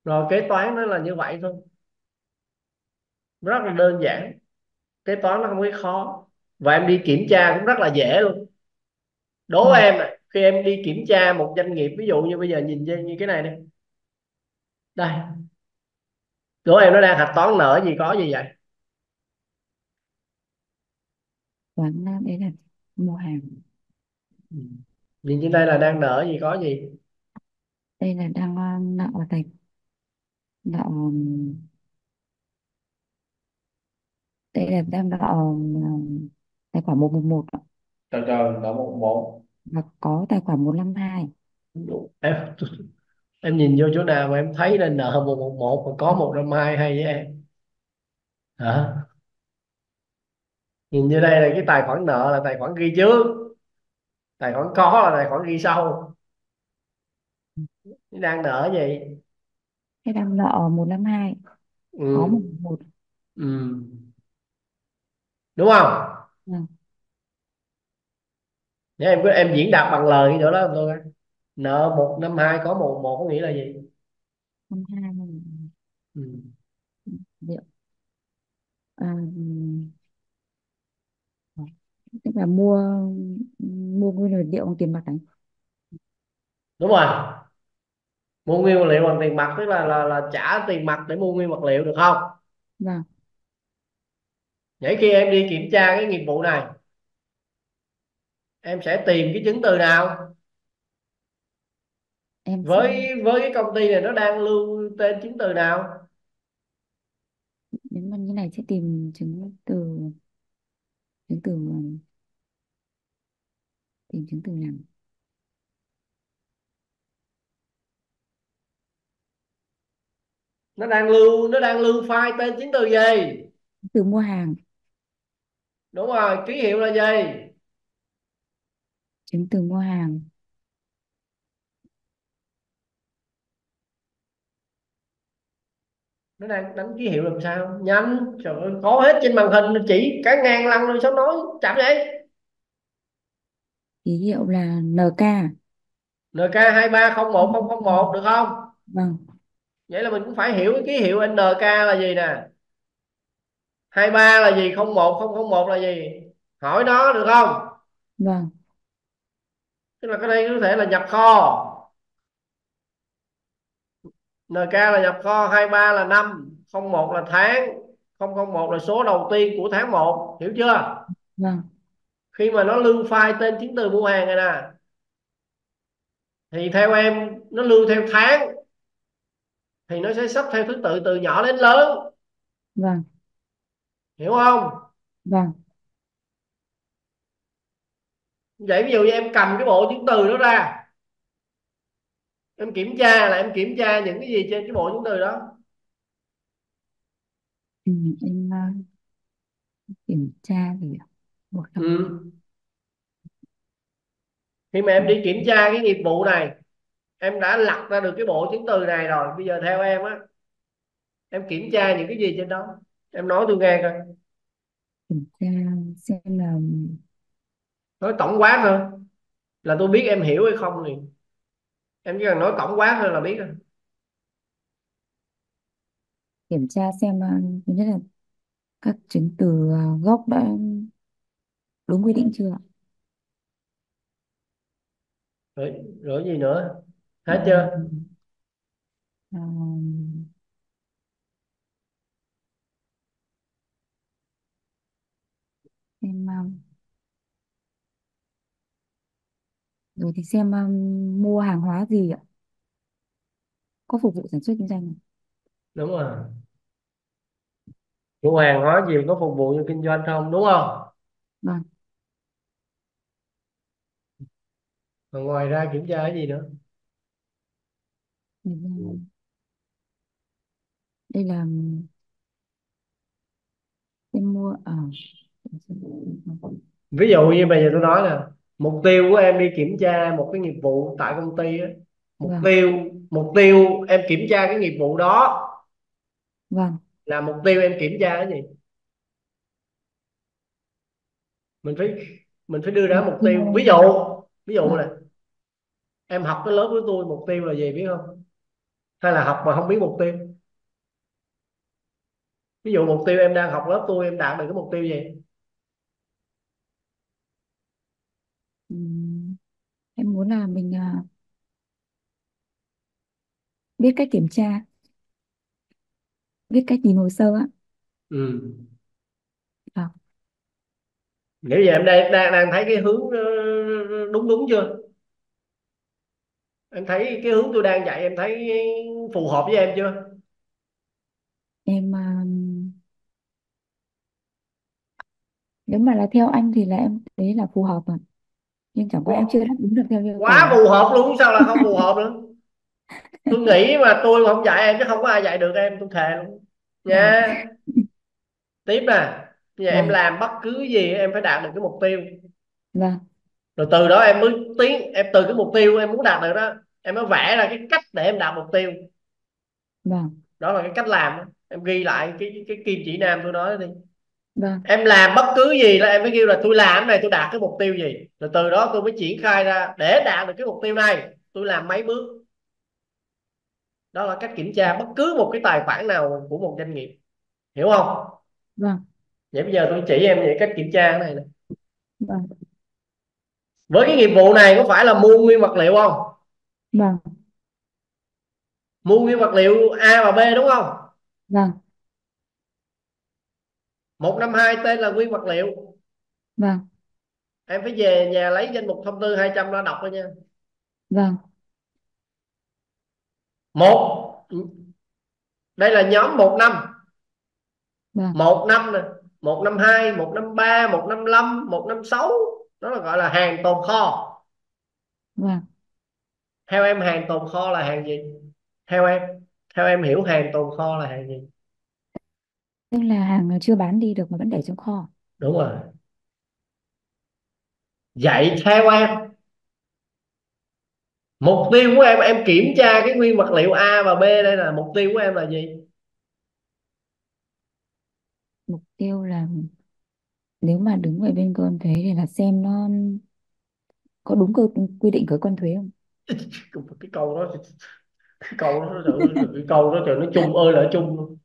[SPEAKER 1] rồi kế toán nó là như vậy thôi. Rất là đơn giản. Kế toán nó không có khó. Và em đi kiểm tra cũng rất là dễ luôn. Đố
[SPEAKER 2] vâng
[SPEAKER 1] em này, khi em đi kiểm tra một doanh nghiệp ví dụ như bây giờ nhìn như như cái này đi. Đây. Đố em nó đang hạch toán nợ gì có gì vậy?
[SPEAKER 2] Toán nam đấy là mua hàng.
[SPEAKER 1] Ừ. nhìn trên đây là đang nợ gì có gì?
[SPEAKER 2] Đây là đang à, nợ tài nợ đây là đang ừm, tài khoản 111 ạ,
[SPEAKER 1] trời trời nợ một một
[SPEAKER 2] và có tài khoản 152
[SPEAKER 1] em em nhìn vô chỗ nào mà em thấy là nợ một một một mà có một năm hai hay với em? Hả? Nhìn như đây là cái tài khoản nợ là tài khoản ghi trước. Tài khoản có là tài khoản ghi sau. Đang nợ gì
[SPEAKER 2] Thế đang nợ 152 có
[SPEAKER 1] ừ
[SPEAKER 2] 111
[SPEAKER 1] ừ. Đúng không?
[SPEAKER 2] Vâng
[SPEAKER 1] Nếu em cứ em diễn đạt bằng lời cái chỗ đó thôi nợ một năm hai có một một có nghĩa là gì?
[SPEAKER 2] 52
[SPEAKER 1] ừ.
[SPEAKER 2] liệu. À, tức là mua mua nguyên vật liệu bằng tiền mặt đấy
[SPEAKER 1] đúng rồi mua nguyên vật liệu bằng tiền mặt tức là là là trả tiền mặt để mua nguyên vật liệu được không?
[SPEAKER 2] Vâng.
[SPEAKER 1] Vậy khi em đi kiểm tra cái nghiệp vụ này em sẽ tìm cái chứng từ nào?
[SPEAKER 2] Em
[SPEAKER 1] với với cái công ty này nó đang lưu tên chứng từ nào?
[SPEAKER 2] Nếu mà như này sẽ tìm chứng từ chứng từ tìm chứng từ nào
[SPEAKER 1] nó đang lưu nó đang lưu file tên chứng từ gì?
[SPEAKER 2] Chứng từ mua hàng.
[SPEAKER 1] Đúng rồi ký hiệu là gì?
[SPEAKER 2] Chứng từ mua hàng.
[SPEAKER 1] Nó đang đánh ký hiệu làm sao? Nhanh trời ơi có hết trên màn hình chỉ cả ngàn lần rồi sao nói chậm vậy?
[SPEAKER 2] Ký hiệu là NK
[SPEAKER 1] NK hai ba không một không không một được không?
[SPEAKER 2] Vâng
[SPEAKER 1] vậy là mình cũng phải hiểu cái ký hiệu NK là gì nè? Hai ba là gì? không một không không một là gì? Hỏi nó được không?
[SPEAKER 2] Vâng.
[SPEAKER 1] Tức là cái đây có thể là nhập kho. NK là nhập kho hai ba là năm không một là tháng không không một là số đầu tiên của tháng một. Hiểu chưa?
[SPEAKER 2] Vâng.
[SPEAKER 1] Khi mà nó lưu file tên chứng từ mua hàng này nè thì theo em nó lưu theo tháng thì nó sẽ sắp theo thứ tự từ nhỏ đến lớn.
[SPEAKER 2] Vâng.
[SPEAKER 1] Hiểu không?
[SPEAKER 2] Vâng.
[SPEAKER 1] Vậy ví dụ như em cầm cái bộ chứng từ đó ra. Em kiểm tra là em kiểm tra những cái gì trên cái bộ chứng từ đó.
[SPEAKER 2] Ừ, em uh, kiểm tra trăm
[SPEAKER 1] ừ. khi mà em đi kiểm tra cái nghiệp vụ này em đã lật ra được cái bộ chứng từ này rồi bây giờ theo em á em kiểm tra những cái gì trên đó? Em nói tôi nghe coi.
[SPEAKER 2] Kiểm tra xem là
[SPEAKER 1] nói tổng quát thôi là tôi biết em hiểu hay không liền. Em chỉ cần nói tổng quát thôi là biết rồi.
[SPEAKER 2] Kiểm tra xem uh, thứ nhất là các chứng từ uh, gốc đã đúng quy định chưa
[SPEAKER 1] rồi, rồi gì nữa hết chưa?
[SPEAKER 2] Xem uh, rồi thì xem um, mua hàng hóa gì ạ? Có phục vụ sản xuất kinh doanh không?
[SPEAKER 1] đúng rồi. Mua hàng hóa gì có phục vụ cho kinh doanh không? Đúng không?
[SPEAKER 2] Vâng.
[SPEAKER 1] Còn ngoài ra kiểm tra cái gì nữa
[SPEAKER 2] đây là em mua ở
[SPEAKER 1] ví dụ như bây giờ tôi nói nè mục tiêu của em đi kiểm tra một cái nghiệp vụ tại công ty á mục
[SPEAKER 2] vâng.
[SPEAKER 1] tiêu mục tiêu em kiểm tra cái nghiệp vụ đó
[SPEAKER 2] vâng.
[SPEAKER 1] là mục tiêu em kiểm tra cái gì? Mình phải mình phải đưa ra
[SPEAKER 2] mục
[SPEAKER 1] tiêu ví dụ ví dụ
[SPEAKER 2] vâng.
[SPEAKER 1] này em học cái lớp với tôi mục tiêu là gì biết không hay là học mà không biết mục tiêu ví dụ mục tiêu em đang học lớp tôi em đạt được cái mục tiêu gì
[SPEAKER 2] em muốn là mình à, biết cách kiểm tra biết cách tìm hồ sơ á
[SPEAKER 1] ừ.
[SPEAKER 2] Vâng.
[SPEAKER 1] nếu vậy em đang đang đang thấy cái hướng ờ, đúng đúng chưa em thấy cái hướng tôi đang dạy em thấy phù hợp với em chưa?
[SPEAKER 2] Em à, nếu mà là theo anh thì là em thấy là phù hợp mà. Nhưng chẳng qua em chưa đáp ứng được theo yêu
[SPEAKER 1] quá
[SPEAKER 2] cầu
[SPEAKER 1] phù hợp luôn sao là không phù hợp nữa tôi nghĩ mà tôi mà không dạy em chứ không có ai dạy được em tôi thề luôn. Nha. Tiếp nè. Giờ em làm bất cứ gì em phải đạt được cái mục tiêu.
[SPEAKER 2] Vâng
[SPEAKER 1] rồi từ đó em mới tiến em từ cái mục tiêu em muốn đạt được đó em mới vẽ ra cái cách để em đạt mục tiêu.
[SPEAKER 2] Vâng.
[SPEAKER 1] Đó là cái cách làm đó. em ghi lại cái cái, kim chỉ nam tôi nói đi.
[SPEAKER 2] Vâng.
[SPEAKER 1] Em làm bất cứ gì là em phải kêu là tôi làm này tôi đạt cái mục tiêu gì. Rồi từ đó tôi mới triển khai ra để đạt được cái mục tiêu này tôi làm mấy bước. Đó là cách kiểm tra bất cứ một cái tài khoản nào của một doanh nghiệp. Hiểu không?
[SPEAKER 2] Vâng.
[SPEAKER 1] Vậy bây giờ tôi chỉ em về cách kiểm tra cái này nè.
[SPEAKER 2] Vâng
[SPEAKER 1] với cái nghiệp vụ này có phải là mua nguyên vật liệu không?
[SPEAKER 2] Vâng.
[SPEAKER 1] Mua nguyên vật liệu A và B đúng không?
[SPEAKER 2] Vâng.
[SPEAKER 1] Một năm hai tên là nguyên vật liệu.
[SPEAKER 2] Vâng.
[SPEAKER 1] Em phải về nhà lấy danh mục thông tư 200 ra đọc thôi nha.
[SPEAKER 2] Vâng.
[SPEAKER 1] Một đây là nhóm một năm.
[SPEAKER 2] Vâng.
[SPEAKER 1] Một năm nè. Một năm hai một năm ba một năm năm một năm sáu đó là gọi là hàng tồn kho.
[SPEAKER 2] Vâng.
[SPEAKER 1] Theo em hàng tồn kho là hàng gì? Theo em theo em hiểu hàng tồn kho là hàng gì?
[SPEAKER 2] Tức là hàng chưa bán đi được mà vẫn để trong kho.
[SPEAKER 1] Đúng rồi. Vậy theo em mục tiêu của em em kiểm tra cái nguyên vật liệu A và B đây là mục tiêu của em là gì?
[SPEAKER 2] Mục tiêu là nếu mà đứng ở bên cơ quan thuế thì là xem nó có đúng cơ quy định của quan thuế không? *laughs*
[SPEAKER 1] Cái câu đó cái câu đó trời cái câu đó trời nó chung ơi là chung luôn.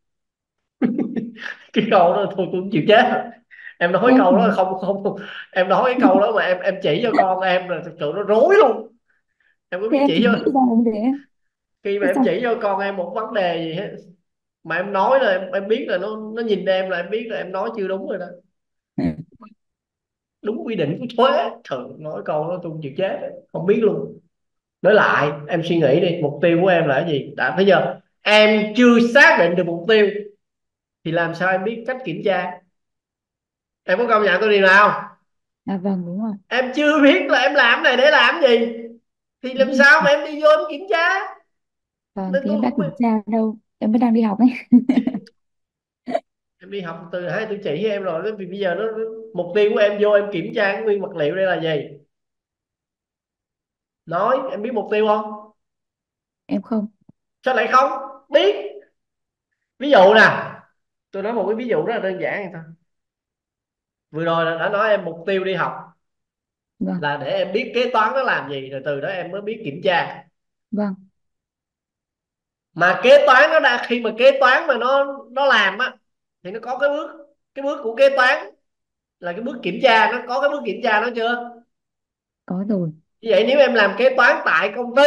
[SPEAKER 1] *laughs* Cái câu đó thôi tôi cũng chịu chết. Em nói câu đó không không em nói cái câu đó mà em em chỉ cho con em là thực sự nó rối luôn. Em có biết chỉ cho khi mà em chỉ cho con em một vấn đề gì hết. Mà em nói là em, em biết là nó nó nhìn em là em biết là em nói chưa đúng rồi đó đúng quy định của thuế. Thường nói câu đó tôi chịu chết không biết luôn. Nói lại em suy nghĩ đi mục tiêu của em là cái gì? Đã bây giờ em chưa xác định được mục tiêu thì làm sao em biết cách kiểm tra? Em có công nhận tôi điều nào?
[SPEAKER 2] À vâng đúng rồi.
[SPEAKER 1] Em chưa biết là em làm này để làm gì. Thì làm sao mà em đi vô em kiểm tra?
[SPEAKER 2] Vâng
[SPEAKER 1] nên
[SPEAKER 2] thì em đã kiểm tra đâu. Em mới đang đi học ấy *laughs*
[SPEAKER 1] em đi học từ hai tôi chỉ với em rồi vì bây giờ nó mục tiêu của em vô em kiểm tra cái nguyên vật liệu đây là gì? Nói em biết mục tiêu không?
[SPEAKER 2] Em không.
[SPEAKER 1] Sao lại không? Biết. Ví dụ nè tôi nói một cái ví dụ rất là đơn giản vậy thôi. Vừa rồi là đã nói em mục tiêu đi học.
[SPEAKER 2] Vâng.
[SPEAKER 1] Là để em biết kế toán nó làm gì rồi từ đó em mới biết kiểm tra.
[SPEAKER 2] Vâng.
[SPEAKER 1] Mà kế toán nó đã khi mà kế toán mà nó nó làm á thì nó có cái bước cái bước của kế toán là cái bước kiểm tra nó có cái bước kiểm tra đó chưa?
[SPEAKER 2] Có rồi.
[SPEAKER 1] Như vậy nếu em làm kế toán tại công ty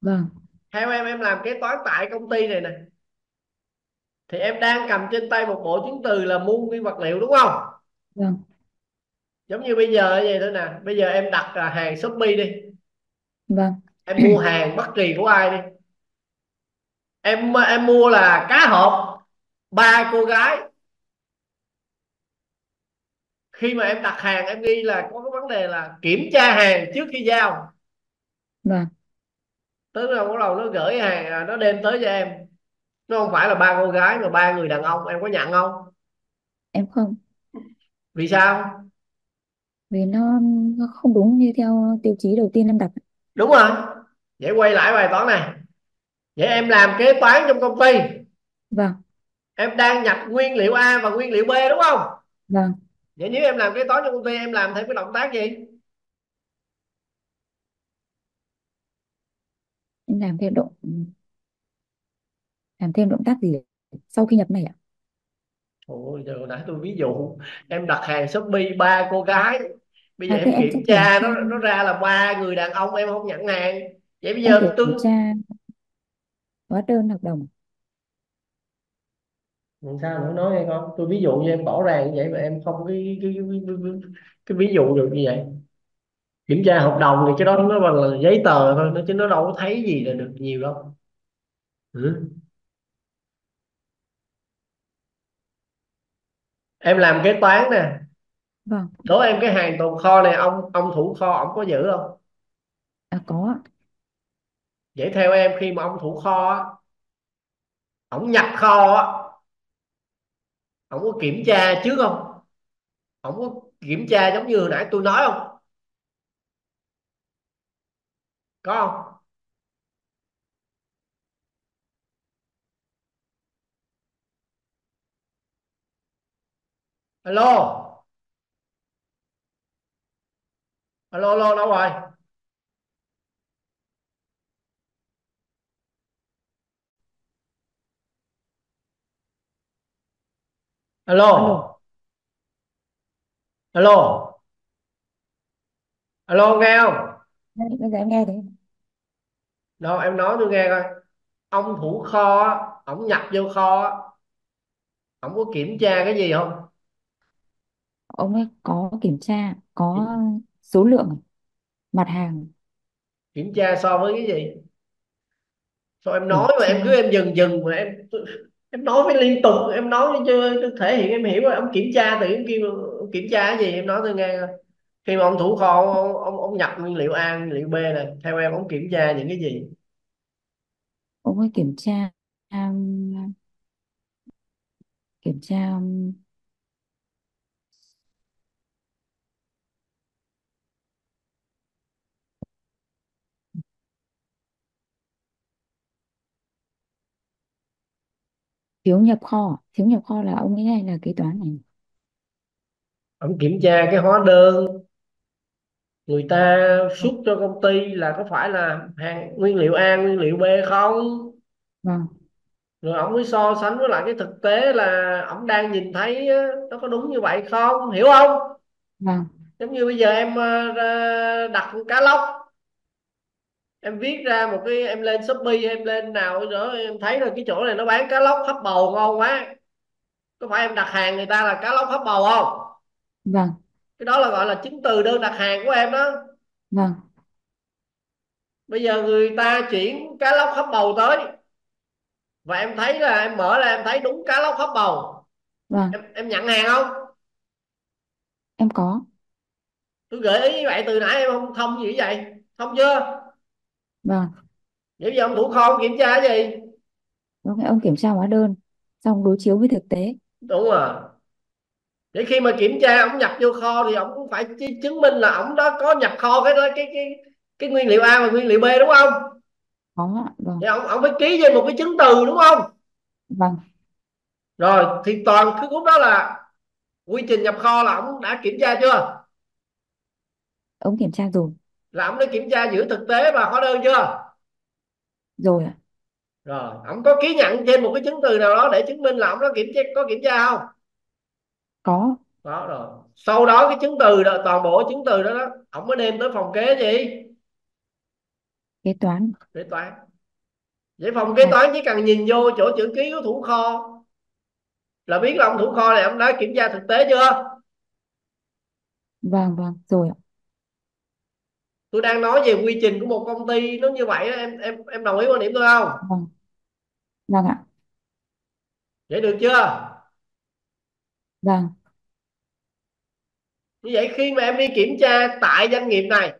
[SPEAKER 2] vâng.
[SPEAKER 1] theo em em làm kế toán tại công ty này nè thì em đang cầm trên tay một bộ chứng từ là mua nguyên vật liệu đúng không?
[SPEAKER 2] Vâng.
[SPEAKER 1] Giống như bây giờ như vậy thôi nè. Bây giờ em đặt à, hàng Shopee đi.
[SPEAKER 2] Vâng.
[SPEAKER 1] Em mua hàng bất kỳ của ai đi. Em em mua là cá hộp ba cô gái. Khi mà em đặt hàng em ghi là có cái vấn đề là kiểm tra hàng trước khi giao.
[SPEAKER 2] Vâng.
[SPEAKER 1] Tức là bắt đầu nó gửi hàng à, nó đem tới cho em. Nó không phải là ba cô gái mà ba người đàn ông em có nhận không?
[SPEAKER 2] Em không.
[SPEAKER 1] Vì sao?
[SPEAKER 2] Vì nó, nó không đúng như theo tiêu chí đầu tiên em đặt.
[SPEAKER 1] Đúng rồi. Vậy quay lại bài toán này. Vậy em làm kế toán trong công ty.
[SPEAKER 2] Vâng
[SPEAKER 1] em đang nhập nguyên liệu A và nguyên liệu B đúng không?
[SPEAKER 2] Vâng.
[SPEAKER 1] Vậy nếu em làm kế toán trong công ty em làm thêm cái động tác gì?
[SPEAKER 2] Em làm thêm động làm thêm động tác gì sau khi nhập này ạ?
[SPEAKER 1] Ôi trời nãy tôi ví dụ em đặt hàng Shopee ba cô gái. Bây giờ
[SPEAKER 2] à, thế
[SPEAKER 1] em
[SPEAKER 2] em
[SPEAKER 1] kiểm tra
[SPEAKER 2] tra
[SPEAKER 1] nó nó ra là ba người đàn ông em không nhận hàng. Vậy bây
[SPEAKER 2] em
[SPEAKER 1] giờ
[SPEAKER 2] kiểm tra. Hóa đơn hợp đồng
[SPEAKER 1] làm sao nữa nói hay không tôi ví dụ như em rõ ràng như vậy mà em không cái cái, cái, cái, cái, ví dụ được như vậy. Kiểm tra hợp đồng thì cái đó nó bằng là giấy tờ thôi nó chứ nó đâu có thấy gì là được nhiều đâu. Ừ. em làm kế toán nè.
[SPEAKER 2] Vâng.
[SPEAKER 1] Đố em cái hàng tồn kho này ông ông thủ kho ông có giữ không?
[SPEAKER 2] À, có ạ.
[SPEAKER 1] vậy theo em khi mà ông thủ kho á ông nhập kho á không có kiểm tra trước không? Không có kiểm tra giống như hồi nãy tôi nói không? Có không? Alo. Alo alo, đâu rồi?
[SPEAKER 2] Alo
[SPEAKER 1] alo alo nghe không?
[SPEAKER 2] Bây giờ em nghe thấy
[SPEAKER 1] đâu em nói tôi nghe coi. Ông thủ kho á ông nhập vô kho á ông có kiểm tra cái gì không?
[SPEAKER 2] Ông ấy có kiểm tra có
[SPEAKER 1] kiểm,
[SPEAKER 2] số lượng mặt hàng.
[SPEAKER 1] Kiểm tra so với cái gì? Sao em
[SPEAKER 2] kiểm
[SPEAKER 1] nói mà em cứ
[SPEAKER 2] tra
[SPEAKER 1] em dừng dừng mà em em nói phải liên tục em nói cho cho thể hiện em hiểu rồi. Ông kiểm tra từ em kêu kiểm tra cái gì? Em nói tôi nghe rồi. Khi mà ông thủ kho ông, ông, ông nhập nguyên liệu A nguyên liệu B này theo em ông kiểm tra những cái gì?
[SPEAKER 2] Ông ấy kiểm tra um, kiểm tra um, thiếu nhập kho. Thiếu nhập kho là ông ấy này là kế toán này?
[SPEAKER 1] Ông kiểm tra cái hóa đơn. Người ta xuất cho công ty là có phải là hàng nguyên liệu A nguyên liệu B không?
[SPEAKER 2] Vâng.
[SPEAKER 1] Rồi ông mới so sánh với lại cái thực tế là ông đang nhìn thấy á, nó có đúng như vậy không? Hiểu không?
[SPEAKER 2] Vâng.
[SPEAKER 1] Giống như bây giờ em ờ, ra đặt con cá lóc em viết ra một cái em lên Shopee em lên nào nữa em thấy là cái chỗ này nó bán cá lóc hấp bầu ngon quá. Có phải em đặt hàng người ta là cá lóc hấp bầu không?
[SPEAKER 2] Vâng.
[SPEAKER 1] Cái đó là gọi là chứng từ đơn đặt hàng của em đó.
[SPEAKER 2] Vâng.
[SPEAKER 1] Bây giờ người ta chuyển cá lóc hấp bầu tới. Và em thấy là em mở ra em thấy đúng cá lóc hấp bầu.
[SPEAKER 2] Vâng.
[SPEAKER 1] Em em nhận hàng không?
[SPEAKER 2] Em có.
[SPEAKER 1] Tôi gợi ý như vậy từ nãy em không thông gì vậy. Thông chưa
[SPEAKER 2] vâng.
[SPEAKER 1] Vậy bây giờ ông thủ kho ông kiểm tra cái gì?
[SPEAKER 2] Lúc nãy ông kiểm tra hóa đơn xong đối chiếu với thực tế.
[SPEAKER 1] Đúng rồi. Để khi mà kiểm tra ông nhập vô kho thì ông cũng phải chứng minh là ông đó có nhập kho cái cái cái cái nguyên liệu A và nguyên liệu B đúng không?
[SPEAKER 2] Có vâng.
[SPEAKER 1] Thì ông ông phải ký trên một cái chứng từ đúng không?
[SPEAKER 2] Vâng.
[SPEAKER 1] Rồi thì toàn cái lúc đó là quy trình nhập kho là ông đã kiểm tra chưa?
[SPEAKER 2] Ông kiểm tra rồi
[SPEAKER 1] là ông đã kiểm tra giữa thực tế và hóa đơn chưa?
[SPEAKER 2] Rồi ạ.
[SPEAKER 1] Rồi ông có ký nhận trên một cái chứng từ nào đó để chứng minh là ông đó kiểm tra có kiểm tra không?
[SPEAKER 2] Có.
[SPEAKER 1] Đó rồi. Sau đó cái chứng từ đó toàn bộ chứng từ đó đó ông mới đem tới phòng kế gì?
[SPEAKER 2] Kế toán.
[SPEAKER 1] Kế toán. Vậy phòng kế
[SPEAKER 2] vâng
[SPEAKER 1] toán chỉ cần nhìn vô chỗ chữ ký của thủ kho. Là biết là ông thủ kho này ông đã kiểm tra thực tế chưa?
[SPEAKER 2] Vâng vâng. Rồi ạ
[SPEAKER 1] tôi đang nói về quy trình của một công ty nó như vậy đó. em em em đồng ý quan điểm tôi không?
[SPEAKER 2] Vâng. Vâng ạ.
[SPEAKER 1] Vậy được chưa?
[SPEAKER 2] Vâng.
[SPEAKER 1] Như vậy khi mà em đi kiểm tra tại doanh nghiệp này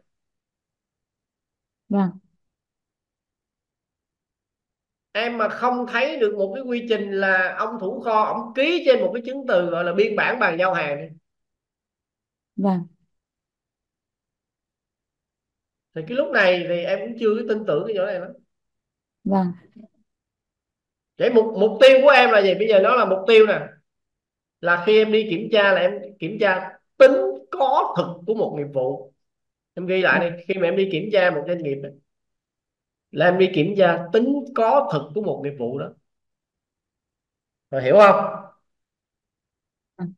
[SPEAKER 2] vâng.
[SPEAKER 1] em mà không thấy được một cái quy trình là ông thủ kho ông ký trên một cái chứng từ gọi là biên bản bàn giao hàng.
[SPEAKER 2] Vâng
[SPEAKER 1] thì cái lúc này thì em cũng chưa tin tưởng cái chỗ này lắm.
[SPEAKER 2] Vâng.
[SPEAKER 1] Vậy mục mục tiêu của em là gì? Bây giờ nó là mục tiêu nè. Là khi em đi kiểm tra là em kiểm tra tính có thực của một nghiệp vụ. Em ghi lại đi. Khi mà em đi kiểm tra một doanh nghiệp này, là em đi kiểm tra tính có thực của một nghiệp vụ đó. Rồi hiểu không?
[SPEAKER 2] Vâng.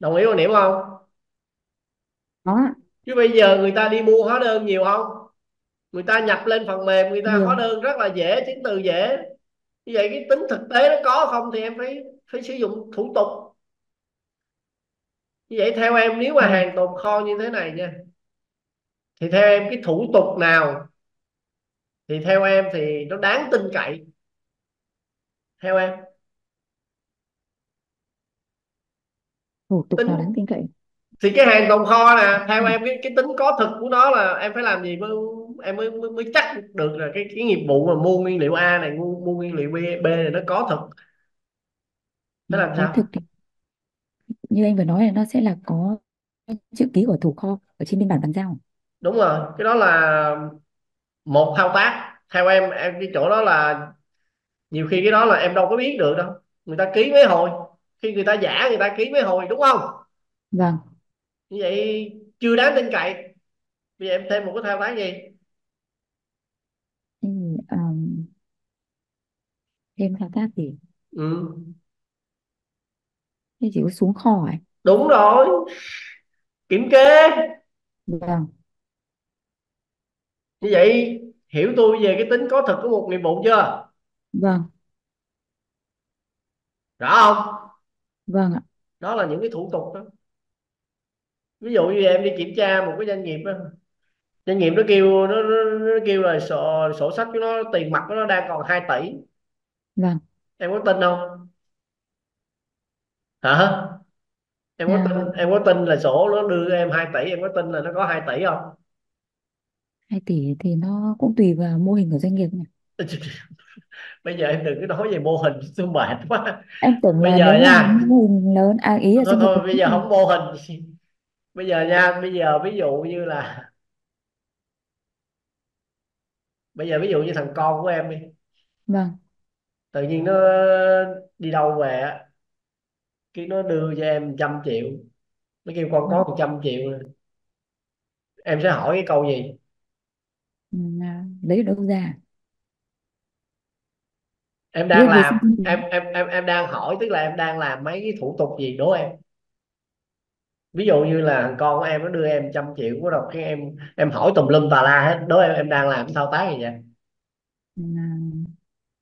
[SPEAKER 1] đồng ý quan điểm không?
[SPEAKER 2] Ạ.
[SPEAKER 1] chứ bây giờ người ta đi mua hóa đơn nhiều không? Người ta nhập lên phần mềm người ta hóa
[SPEAKER 2] nhiều
[SPEAKER 1] đơn rất là dễ chứng từ dễ. Như vậy cái tính thực tế nó có không thì em phải phải sử dụng thủ tục. Như vậy theo em nếu mà
[SPEAKER 2] vâng
[SPEAKER 1] hàng tồn kho như thế này nha thì theo em cái thủ tục nào thì theo em thì nó đáng tin cậy? theo em.
[SPEAKER 2] Thủ tục nào đáng tin cậy
[SPEAKER 1] thì cái hàng tồn kho nè theo em cái cái tính có thực của nó là em phải làm gì mới em mới mới, mới chắc được là cái cái nghiệp vụ mà mua nguyên liệu A này mua, mua nguyên liệu B, B này nó có thực.
[SPEAKER 2] Ừ,
[SPEAKER 1] phải làm
[SPEAKER 2] có thực
[SPEAKER 1] sao
[SPEAKER 2] thì như anh vừa nói là nó sẽ là có chữ ký của thủ kho ở trên biên bản bàn giao.
[SPEAKER 1] Đúng rồi cái đó là một thao tác. Theo em em cái chỗ đó là nhiều khi cái đó là em đâu có biết được đâu. Người ta ký mấy hồi khi người ta giả người ta ký mấy hồi đúng không?
[SPEAKER 2] Vâng
[SPEAKER 1] như vậy chưa đáng tin cậy. Bây giờ em thêm một cái thao tác gì?
[SPEAKER 2] Um, thêm thao tác gì?
[SPEAKER 1] Ừ.
[SPEAKER 2] thế chỉ có xuống kho ấy
[SPEAKER 1] đúng rồi. Kiểm kê.
[SPEAKER 2] Vâng.
[SPEAKER 1] Như vậy hiểu tôi về cái tính có thực của một nghiệp vụ chưa?
[SPEAKER 2] Vâng.
[SPEAKER 1] Rõ không?
[SPEAKER 2] Vâng ạ.
[SPEAKER 1] Đó là những cái thủ tục đó ví dụ như em đi kiểm tra một cái doanh nghiệp đó doanh nghiệp nó kêu nó, nó, nó kêu là sổ, sổ sách của nó tiền mặt của nó đang còn 2 tỷ.
[SPEAKER 2] Vâng.
[SPEAKER 1] Em có tin không? Hả? Em có tin
[SPEAKER 2] à,
[SPEAKER 1] em có tin là sổ nó đưa em 2 tỷ em có tin là nó có 2 tỷ không?
[SPEAKER 2] 2 tỷ thì nó cũng tùy vào mô hình của doanh nghiệp nhỉ *laughs*
[SPEAKER 1] bây giờ em đừng có nói về mô hình tôi mệt quá.
[SPEAKER 2] Em tưởng
[SPEAKER 1] bây
[SPEAKER 2] là
[SPEAKER 1] giờ
[SPEAKER 2] nếu mà
[SPEAKER 1] nha
[SPEAKER 2] mô hình lớn à ý là
[SPEAKER 1] thôi
[SPEAKER 2] doanh nghiệp
[SPEAKER 1] thôi
[SPEAKER 2] lớn
[SPEAKER 1] bây giờ
[SPEAKER 2] thì
[SPEAKER 1] không mô hình bây giờ nha bây giờ ví dụ như là bây giờ ví dụ như thằng con của em đi.
[SPEAKER 2] Vâng.
[SPEAKER 1] Tự nhiên nó đi đâu về á cái nó đưa cho em trăm triệu. Nó kêu con có
[SPEAKER 2] vâng.
[SPEAKER 1] một trăm triệu nè. em sẽ hỏi cái câu gì?
[SPEAKER 2] Ừ, à, lấy đâu ra?
[SPEAKER 1] Em đang
[SPEAKER 2] về
[SPEAKER 1] làm em em em em đang hỏi tức là em đang làm mấy cái thủ tục gì đố em ví dụ như là thằng con của em nó đưa em trăm triệu của đầu cái em em hỏi tùm lum tà la hết đố em em đang làm thao tác gì vậy?
[SPEAKER 2] À,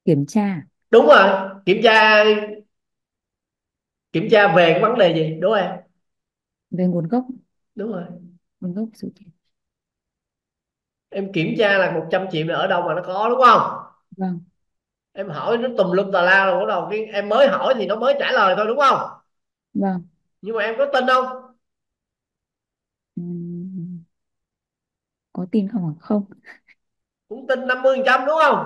[SPEAKER 2] kiểm tra.
[SPEAKER 1] Đúng rồi kiểm tra kiểm tra về cái vấn đề gì? Đố em.
[SPEAKER 2] Về nguồn gốc.
[SPEAKER 1] Đúng rồi.
[SPEAKER 2] Nguồn gốc số tiền
[SPEAKER 1] em kiểm tra là 100 triệu là ở đâu mà nó có đúng không?
[SPEAKER 2] Vâng.
[SPEAKER 1] Em hỏi nó tùm lum tà la rồi bắt đầu cái em mới hỏi thì nó mới trả lời thôi đúng không?
[SPEAKER 2] Vâng.
[SPEAKER 1] Nhưng mà em có tin không
[SPEAKER 2] có tin không ạ không?
[SPEAKER 1] Cũng tin 50 phần trăm đúng không?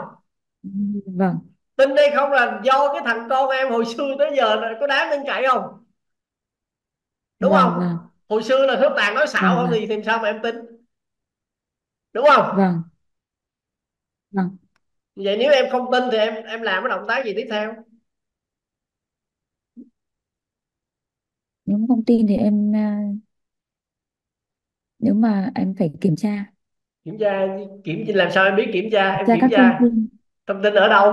[SPEAKER 2] Ừm, vâng.
[SPEAKER 1] Tin đây không là do cái thằng con em hồi xưa tới giờ là có đáng tin cậy không? Đúng
[SPEAKER 2] vâng
[SPEAKER 1] không?
[SPEAKER 2] vâng.
[SPEAKER 1] Hồi xưa là thước tàn nói xạo
[SPEAKER 2] vâng
[SPEAKER 1] không
[SPEAKER 2] vâng.
[SPEAKER 1] thì làm sao mà em tin? Đúng không?
[SPEAKER 2] Vâng. Vâng.
[SPEAKER 1] Vậy nếu em không tin thì em em làm cái động tác gì tiếp theo?
[SPEAKER 2] Nếu không tin thì em à, nếu mà em phải kiểm tra
[SPEAKER 1] kiểm tra kiểm làm sao em biết kiểm tra? Em
[SPEAKER 2] tra
[SPEAKER 1] kiểm
[SPEAKER 2] các thông
[SPEAKER 1] tra
[SPEAKER 2] tin.
[SPEAKER 1] thông tin ở đâu?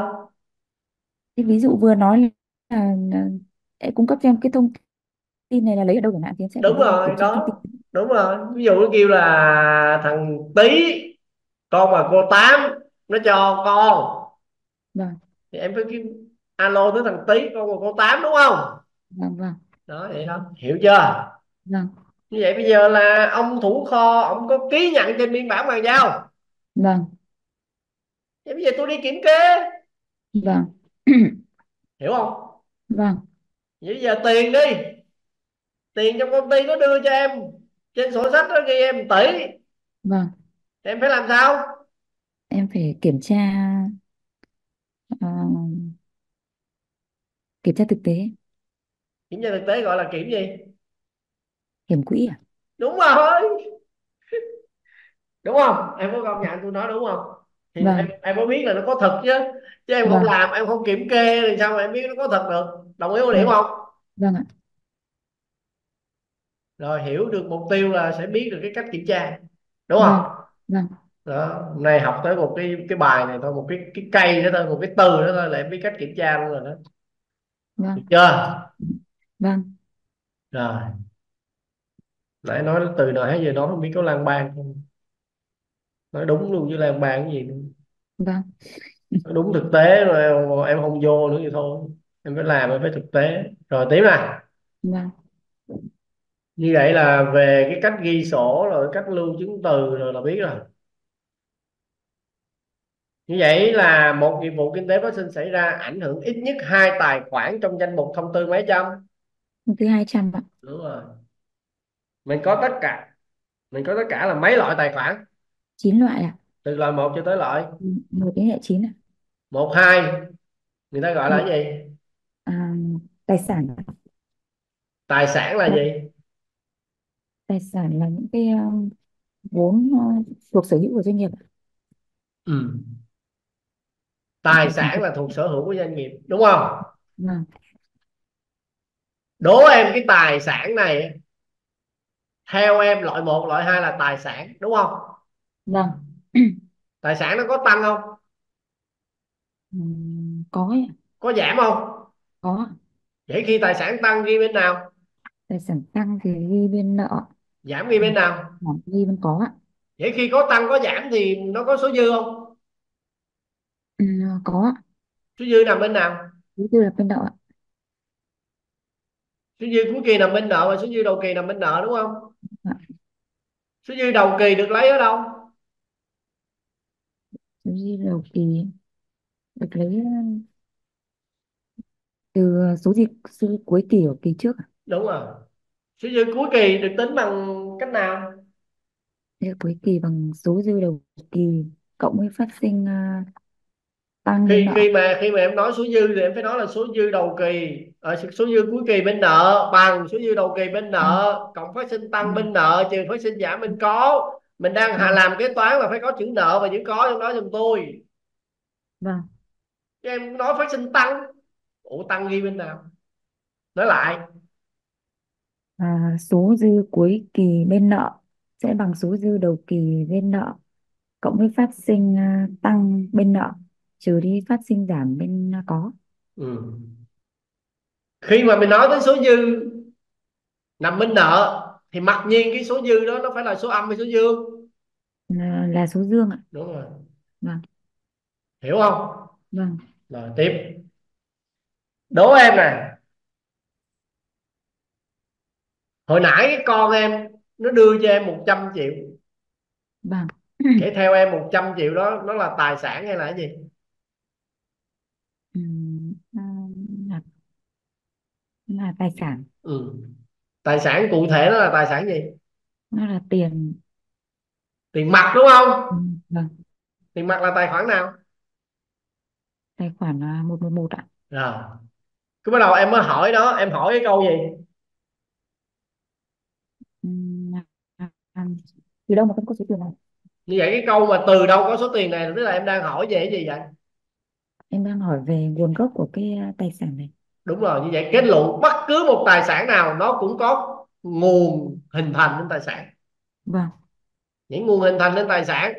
[SPEAKER 2] Ví dụ vừa nói là, là em cung cấp cho em cái thông tin này là lấy ở đâu chẳng hạn thì em sẽ
[SPEAKER 1] đúng rồi
[SPEAKER 2] kiểm tra thông
[SPEAKER 1] đó
[SPEAKER 2] tin.
[SPEAKER 1] Đúng rồi. Ví dụ nó kêu là thằng Tý con mà cô Tám nó cho con.
[SPEAKER 2] Vâng.
[SPEAKER 1] Thì em phải kêu alo tới thằng Tý con mà cô Tám đúng không?
[SPEAKER 2] Vâng vâng.
[SPEAKER 1] Đó vậy đó hiểu chưa?
[SPEAKER 2] Vâng
[SPEAKER 1] như vậy bây giờ là ông thủ kho ông có ký nhận trên biên bản bàn giao?
[SPEAKER 2] Vâng.
[SPEAKER 1] Vậy bây giờ tôi đi kiểm kê.
[SPEAKER 2] Vâng. *clears throat*
[SPEAKER 1] Hiểu không?
[SPEAKER 2] Vâng.
[SPEAKER 1] Vậy bây giờ tiền đi. Tiền trong công ty nó đưa cho em. Trên sổ sách nó ghi em tỷ.
[SPEAKER 2] Vâng.
[SPEAKER 1] Em phải làm sao?
[SPEAKER 2] Em phải kiểm tra ờ, kiểm tra thực tế.
[SPEAKER 1] Kiểm tra thực tế gọi là kiểm gì
[SPEAKER 2] kiểm quỹ à?
[SPEAKER 1] Đúng rồi. Đúng không? Em có công nhận tôi nói đúng không? Thì em
[SPEAKER 2] vâng.
[SPEAKER 1] em có biết là nó có thật chứ. Chứ em không
[SPEAKER 2] vâng.
[SPEAKER 1] làm em không kiểm kê thì sao mà em biết nó có thật được? Đồng ý quan điểm
[SPEAKER 2] vâng.
[SPEAKER 1] không?
[SPEAKER 2] Vâng ạ.
[SPEAKER 1] Rồi hiểu được mục tiêu là sẽ biết được cái cách kiểm tra. Đúng
[SPEAKER 2] vâng
[SPEAKER 1] không?
[SPEAKER 2] Vâng.
[SPEAKER 1] Đó hôm nay học tới một cái cái bài này thôi một cái cái cây đó thôi một cái từ đó thôi là em biết cách kiểm tra luôn rồi đó. Được
[SPEAKER 2] vâng
[SPEAKER 1] chưa?
[SPEAKER 2] Vâng.
[SPEAKER 1] Rồi nãy nói từ hết giờ nói không biết có lan ban không? Nói đúng luôn với lan ban cái gì
[SPEAKER 2] vâng.
[SPEAKER 1] Nói đúng thực tế rồi em không vô nữa thì thôi. Em phải làm em phải thực tế. Rồi tiếp nè
[SPEAKER 2] vâng.
[SPEAKER 1] Như vậy là về cái cách ghi sổ rồi cách lưu chứng từ rồi là biết rồi. Như vậy là một nghiệp vụ kinh tế phát sinh xảy ra ảnh hưởng ít nhất hai tài khoản trong danh mục thông tư mấy trăm?
[SPEAKER 2] Công ty 200 ạ.
[SPEAKER 1] Đúng rồi mình có tất cả. Mình có tất cả là mấy loại tài khoản?
[SPEAKER 2] 9 loại ạ.
[SPEAKER 1] Từ loại một cho tới loại?
[SPEAKER 2] Ừ, một đến hệ 9 ạ.
[SPEAKER 1] Một hai. Người ta gọi là cái gì?
[SPEAKER 2] À, tài sản
[SPEAKER 1] tài sản là gì?
[SPEAKER 2] Tài sản là những cái um, vốn uh, thuộc sở hữu của doanh nghiệp
[SPEAKER 1] ừ. tài
[SPEAKER 2] sản
[SPEAKER 1] là thuộc sở hữu của doanh nghiệp đúng không?
[SPEAKER 2] Vâng.
[SPEAKER 1] Đố em cái tài sản này theo em loại một loại hai là tài sản đúng không?
[SPEAKER 2] Vâng. *clears throat*
[SPEAKER 1] Tài sản nó có tăng không?
[SPEAKER 2] Có ạ.
[SPEAKER 1] có giảm không?
[SPEAKER 2] Có.
[SPEAKER 1] Vậy khi tài sản tăng ghi bên nào?
[SPEAKER 2] Tài sản tăng thì ghi bên nợ.
[SPEAKER 1] Giảm ghi bên nào?
[SPEAKER 2] Giảm ghi bên có ạ.
[SPEAKER 1] Vậy khi có tăng có giảm thì nó có số dư không?
[SPEAKER 2] Ừ, có ạ.
[SPEAKER 1] Số dư nằm bên nào?
[SPEAKER 2] Thứ tư là bên nợ ạ.
[SPEAKER 1] Số dư cuối kỳ nằm bên nợ và số dư đầu kỳ nằm bên nợ đúng không. Số dư đầu kỳ được lấy ở đâu?
[SPEAKER 2] Số dư đầu kỳ được lấy uh, từ số dư, số cuối kỳ của kỳ trước
[SPEAKER 1] đúng rồi. Số dư cuối kỳ được tính bằng cách nào?
[SPEAKER 2] Thế cuối kỳ bằng số dư đầu kỳ cộng với phát sinh uh, tăng
[SPEAKER 1] khi
[SPEAKER 2] nợ
[SPEAKER 1] khi mà khi mà em nói số dư thì em phải nói là số dư đầu kỳ. Ở số dư cuối kỳ bên nợ bằng số dư đầu kỳ bên nợ cộng phát sinh tăng
[SPEAKER 2] vâng
[SPEAKER 1] bên nợ trừ phát sinh giảm bên có. Mình đang hà
[SPEAKER 2] vâng
[SPEAKER 1] làm kế toán là phải có chữ nợ và chữ có trong đó giùm tôi.
[SPEAKER 2] Vâng.
[SPEAKER 1] em nói phát sinh tăng ủa tăng ghi bên nào? Nói lại.
[SPEAKER 2] À, số dư cuối kỳ bên nợ sẽ bằng số dư đầu kỳ bên nợ cộng với phát sinh à, tăng bên nợ trừ đi phát sinh giảm bên à, có.
[SPEAKER 1] Ừ. khi mà mình nói tới số dư nằm bên nợ thì mặc nhiên cái số dư đó nó phải là số âm hay số dương?
[SPEAKER 2] Là, là số dương ạ.
[SPEAKER 1] Đúng rồi.
[SPEAKER 2] Vâng.
[SPEAKER 1] Hiểu không?
[SPEAKER 2] Vâng.
[SPEAKER 1] Rồi tiếp. Đố em nè. Hồi nãy cái con em nó đưa cho em 100 triệu.
[SPEAKER 2] Vâng.
[SPEAKER 1] Vậy theo em 100 triệu đó nó là tài sản hay là cái gì
[SPEAKER 2] Ừm, à, là, là tài sản.
[SPEAKER 1] Ừ. tài sản cụ thể nó là tài sản gì?
[SPEAKER 2] Nó là tiền.
[SPEAKER 1] Tiền mặt đúng không?
[SPEAKER 2] Ừm, vâng.
[SPEAKER 1] Tiền mặt là tài khoản nào?
[SPEAKER 2] Tài khoản một một một ạ.
[SPEAKER 1] Rồi. Cứ bắt đầu em mới hỏi đó em hỏi cái câu gì?
[SPEAKER 2] À, từ đâu mà không có số tiền này?
[SPEAKER 1] Như vậy cái câu mà từ đâu có số tiền này tức là em đang hỏi về cái gì vậy?
[SPEAKER 2] Em đang hỏi về nguồn gốc của cái à, tài sản này
[SPEAKER 1] đúng rồi như vậy. Kết luận bất cứ một tài sản nào nó cũng có nguồn hình thành nên tài sản.
[SPEAKER 2] Vâng.
[SPEAKER 1] Những nguồn hình thành nên tài sản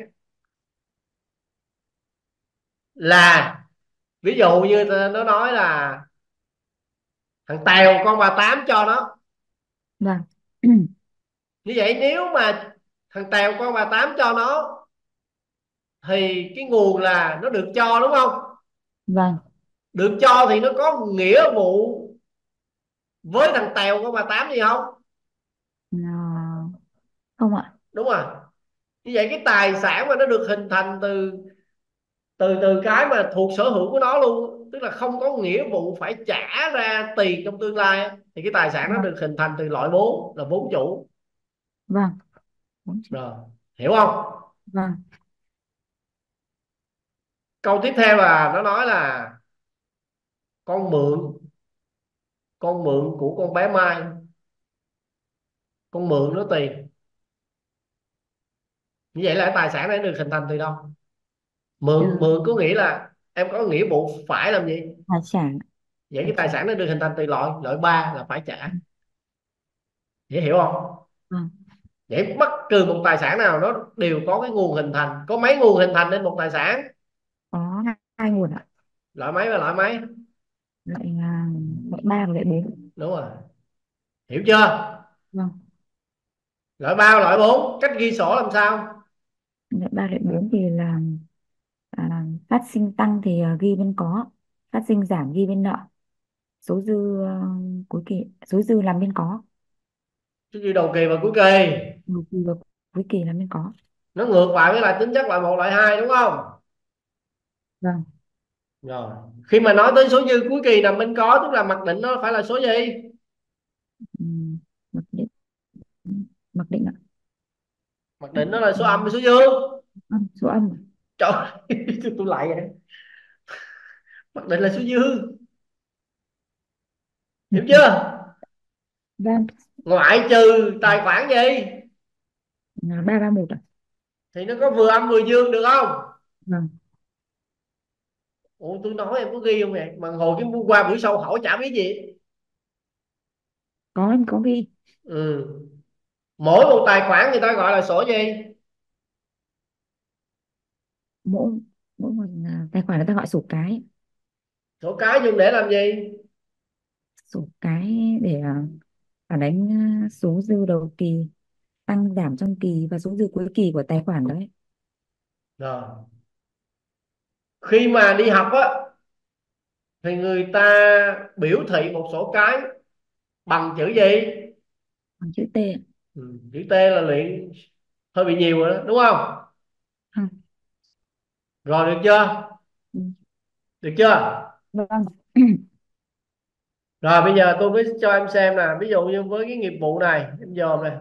[SPEAKER 1] là ví dụ như nó nói là thằng Tèo con bà Tám cho nó.
[SPEAKER 2] Vâng. *clears throat*
[SPEAKER 1] Như vậy nếu mà thằng Tèo con bà Tám cho nó thì cái nguồn là nó được cho đúng không?
[SPEAKER 2] Vâng
[SPEAKER 1] được cho thì nó có nghĩa vụ với thằng Tèo con bà Tám gì không?
[SPEAKER 2] À, không ạ.
[SPEAKER 1] Đúng rồi. Như vậy cái tài sản mà nó được hình thành từ từ từ cái mà thuộc sở hữu của nó luôn tức là không có nghĩa vụ phải trả ra tiền trong tương lai thì cái tài sản nó được hình thành từ loại vốn là vốn chủ.
[SPEAKER 2] Vâng.
[SPEAKER 1] Rồi hiểu không?
[SPEAKER 2] Vâng.
[SPEAKER 1] Câu tiếp theo là nó nói là con mượn. Con mượn của con bé Mai. Con mượn nó tiền. Như vậy là tài sản này được hình thành từ đâu? Mượn
[SPEAKER 2] từ
[SPEAKER 1] mượn có nghĩa là em có nghĩa vụ phải làm gì?
[SPEAKER 2] Tài sản.
[SPEAKER 1] Vậy cái tài
[SPEAKER 2] sản
[SPEAKER 1] nó được hình thành từ loại loại ba là phải trả. Dễ hiểu không?
[SPEAKER 2] Vâng
[SPEAKER 1] vậy bất cứ một tài sản nào nó đều có cái nguồn hình thành. Có mấy nguồn hình thành nên một tài sản?
[SPEAKER 2] Có hai nguồn ạ.
[SPEAKER 1] Loại mấy và loại mấy
[SPEAKER 2] loại là loại ba và loại bốn
[SPEAKER 1] đúng rồi. Hiểu chưa?
[SPEAKER 2] Vâng.
[SPEAKER 1] Loại ba loại bốn cách ghi sổ làm sao?
[SPEAKER 2] Loại ba loại bốn thì là à, phát sinh tăng thì à, ghi bên có phát sinh giảm ghi bên nợ. Số dư à, cuối kỳ số dư làm bên có.
[SPEAKER 1] Chứ như đầu kỳ và cuối kỳ.
[SPEAKER 2] Đầu kỳ và cuối kỳ làm bên có.
[SPEAKER 1] Nó ngược lại với lại tính chất loại một loại hai đúng không?
[SPEAKER 2] Vâng.
[SPEAKER 1] Rồi khi mà nói tới số dư cuối kỳ nằm bên có tức là mặc định nó phải là số gì?
[SPEAKER 2] Mặc định. Ạ.
[SPEAKER 1] Mặc
[SPEAKER 2] Ừ,
[SPEAKER 1] định nó là
[SPEAKER 2] ừ,
[SPEAKER 1] số âm hay số dương
[SPEAKER 2] âm số âm.
[SPEAKER 1] Trời *laughs* tôi lại vậy. Mặc định là số dương hiểu chưa?
[SPEAKER 2] Vâng.
[SPEAKER 1] Ngoại trừ tài khoản gì?
[SPEAKER 2] Là ba ba một
[SPEAKER 1] thì nó có vừa âm vừa dương được không?
[SPEAKER 2] Vâng
[SPEAKER 1] ủa tôi nói em có ghi không vậy? Mà hồi cái qua buổi sau hỏi chả biết gì.
[SPEAKER 2] Có em có ghi.
[SPEAKER 1] Ừ. mỗi một tài khoản người ta gọi là sổ gì?
[SPEAKER 2] Mỗi mỗi một à, tài khoản người ta gọi sổ cái.
[SPEAKER 1] Sổ cái dùng để làm gì?
[SPEAKER 2] Sổ cái để à, phản ánh à, số dư đầu kỳ tăng giảm trong kỳ và số dư cuối kỳ của tài khoản đấy.
[SPEAKER 1] Rồi khi mà đi học á thì người ta biểu thị một sổ cái bằng chữ gì?
[SPEAKER 2] Bằng chữ T
[SPEAKER 1] ừ. chữ T là luyện hơi bị nhiều rồi đó đúng không?
[SPEAKER 2] Không.
[SPEAKER 1] rồi được chưa?
[SPEAKER 2] Ừ.
[SPEAKER 1] được chưa?
[SPEAKER 2] Vâng.
[SPEAKER 1] Rồi bây giờ tôi mới cho em xem nè. Ví dụ như với cái nghiệp vụ này em dòm này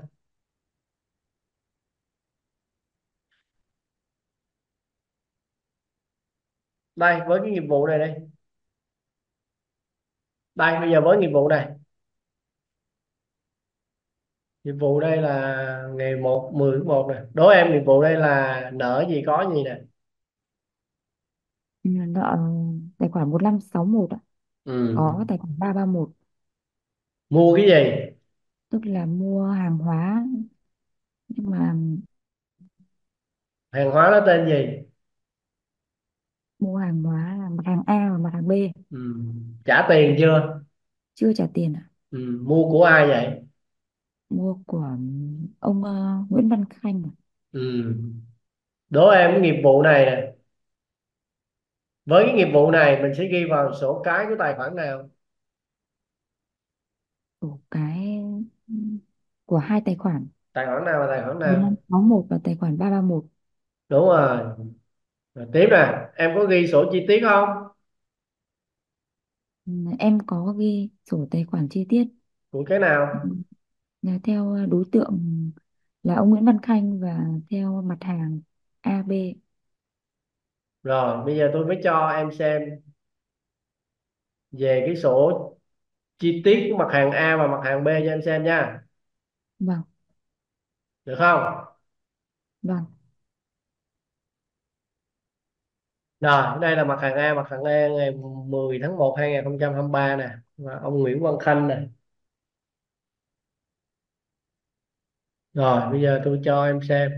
[SPEAKER 1] đây với cái nghiệp vụ này đây. Đây bây giờ với nghiệp vụ này. Nghiệp vụ đây là ngày một mười một này đố em nghiệp vụ đây là nợ gì có gì nè?
[SPEAKER 2] Ừ, nợ tài khoản 1561 ạ.
[SPEAKER 1] Ừ.
[SPEAKER 2] có tài khoản 331
[SPEAKER 1] mua cái gì?
[SPEAKER 2] Tức là mua hàng hóa. Nhưng mà
[SPEAKER 1] hàng hóa nó tên gì
[SPEAKER 2] mua hàng hóa là mặt hàng A và mặt hàng B.
[SPEAKER 1] Ừ. trả tiền chưa?
[SPEAKER 2] Chưa trả tiền ạ.
[SPEAKER 1] Ừ. mua của ai vậy?
[SPEAKER 2] Mua của ông ờ, Nguyễn Văn Khanh ạ.
[SPEAKER 1] ừ. đố em cái nghiệp vụ này nè. Với cái nghiệp vụ này mình sẽ ghi vào sổ cái của tài khoản nào?
[SPEAKER 2] Của cái của hai tài khoản.
[SPEAKER 1] Tài khoản nào và tài khoản nào?
[SPEAKER 2] 1561 và tài khoản 331
[SPEAKER 1] đúng rồi rồi tiếp nè em có ghi sổ chi tiết không?
[SPEAKER 2] Ừ, em có ghi sổ tài khoản chi tiết.
[SPEAKER 1] Của cái
[SPEAKER 2] ừ,
[SPEAKER 1] nào
[SPEAKER 2] là theo đối tượng là ông Nguyễn Văn Khanh và theo mặt hàng A B.
[SPEAKER 1] Rồi bây giờ tôi mới cho em xem về cái sổ chi tiết của mặt hàng A và mặt hàng B cho em xem nha.
[SPEAKER 2] Vâng.
[SPEAKER 1] Được không?
[SPEAKER 2] Vâng
[SPEAKER 1] rồi, đây là mặt hàng A, mặt hàng A ngày 10 tháng 1 2023 nè, và ông Nguyễn Văn Khanh nè. Rồi, bây giờ tôi cho em xem.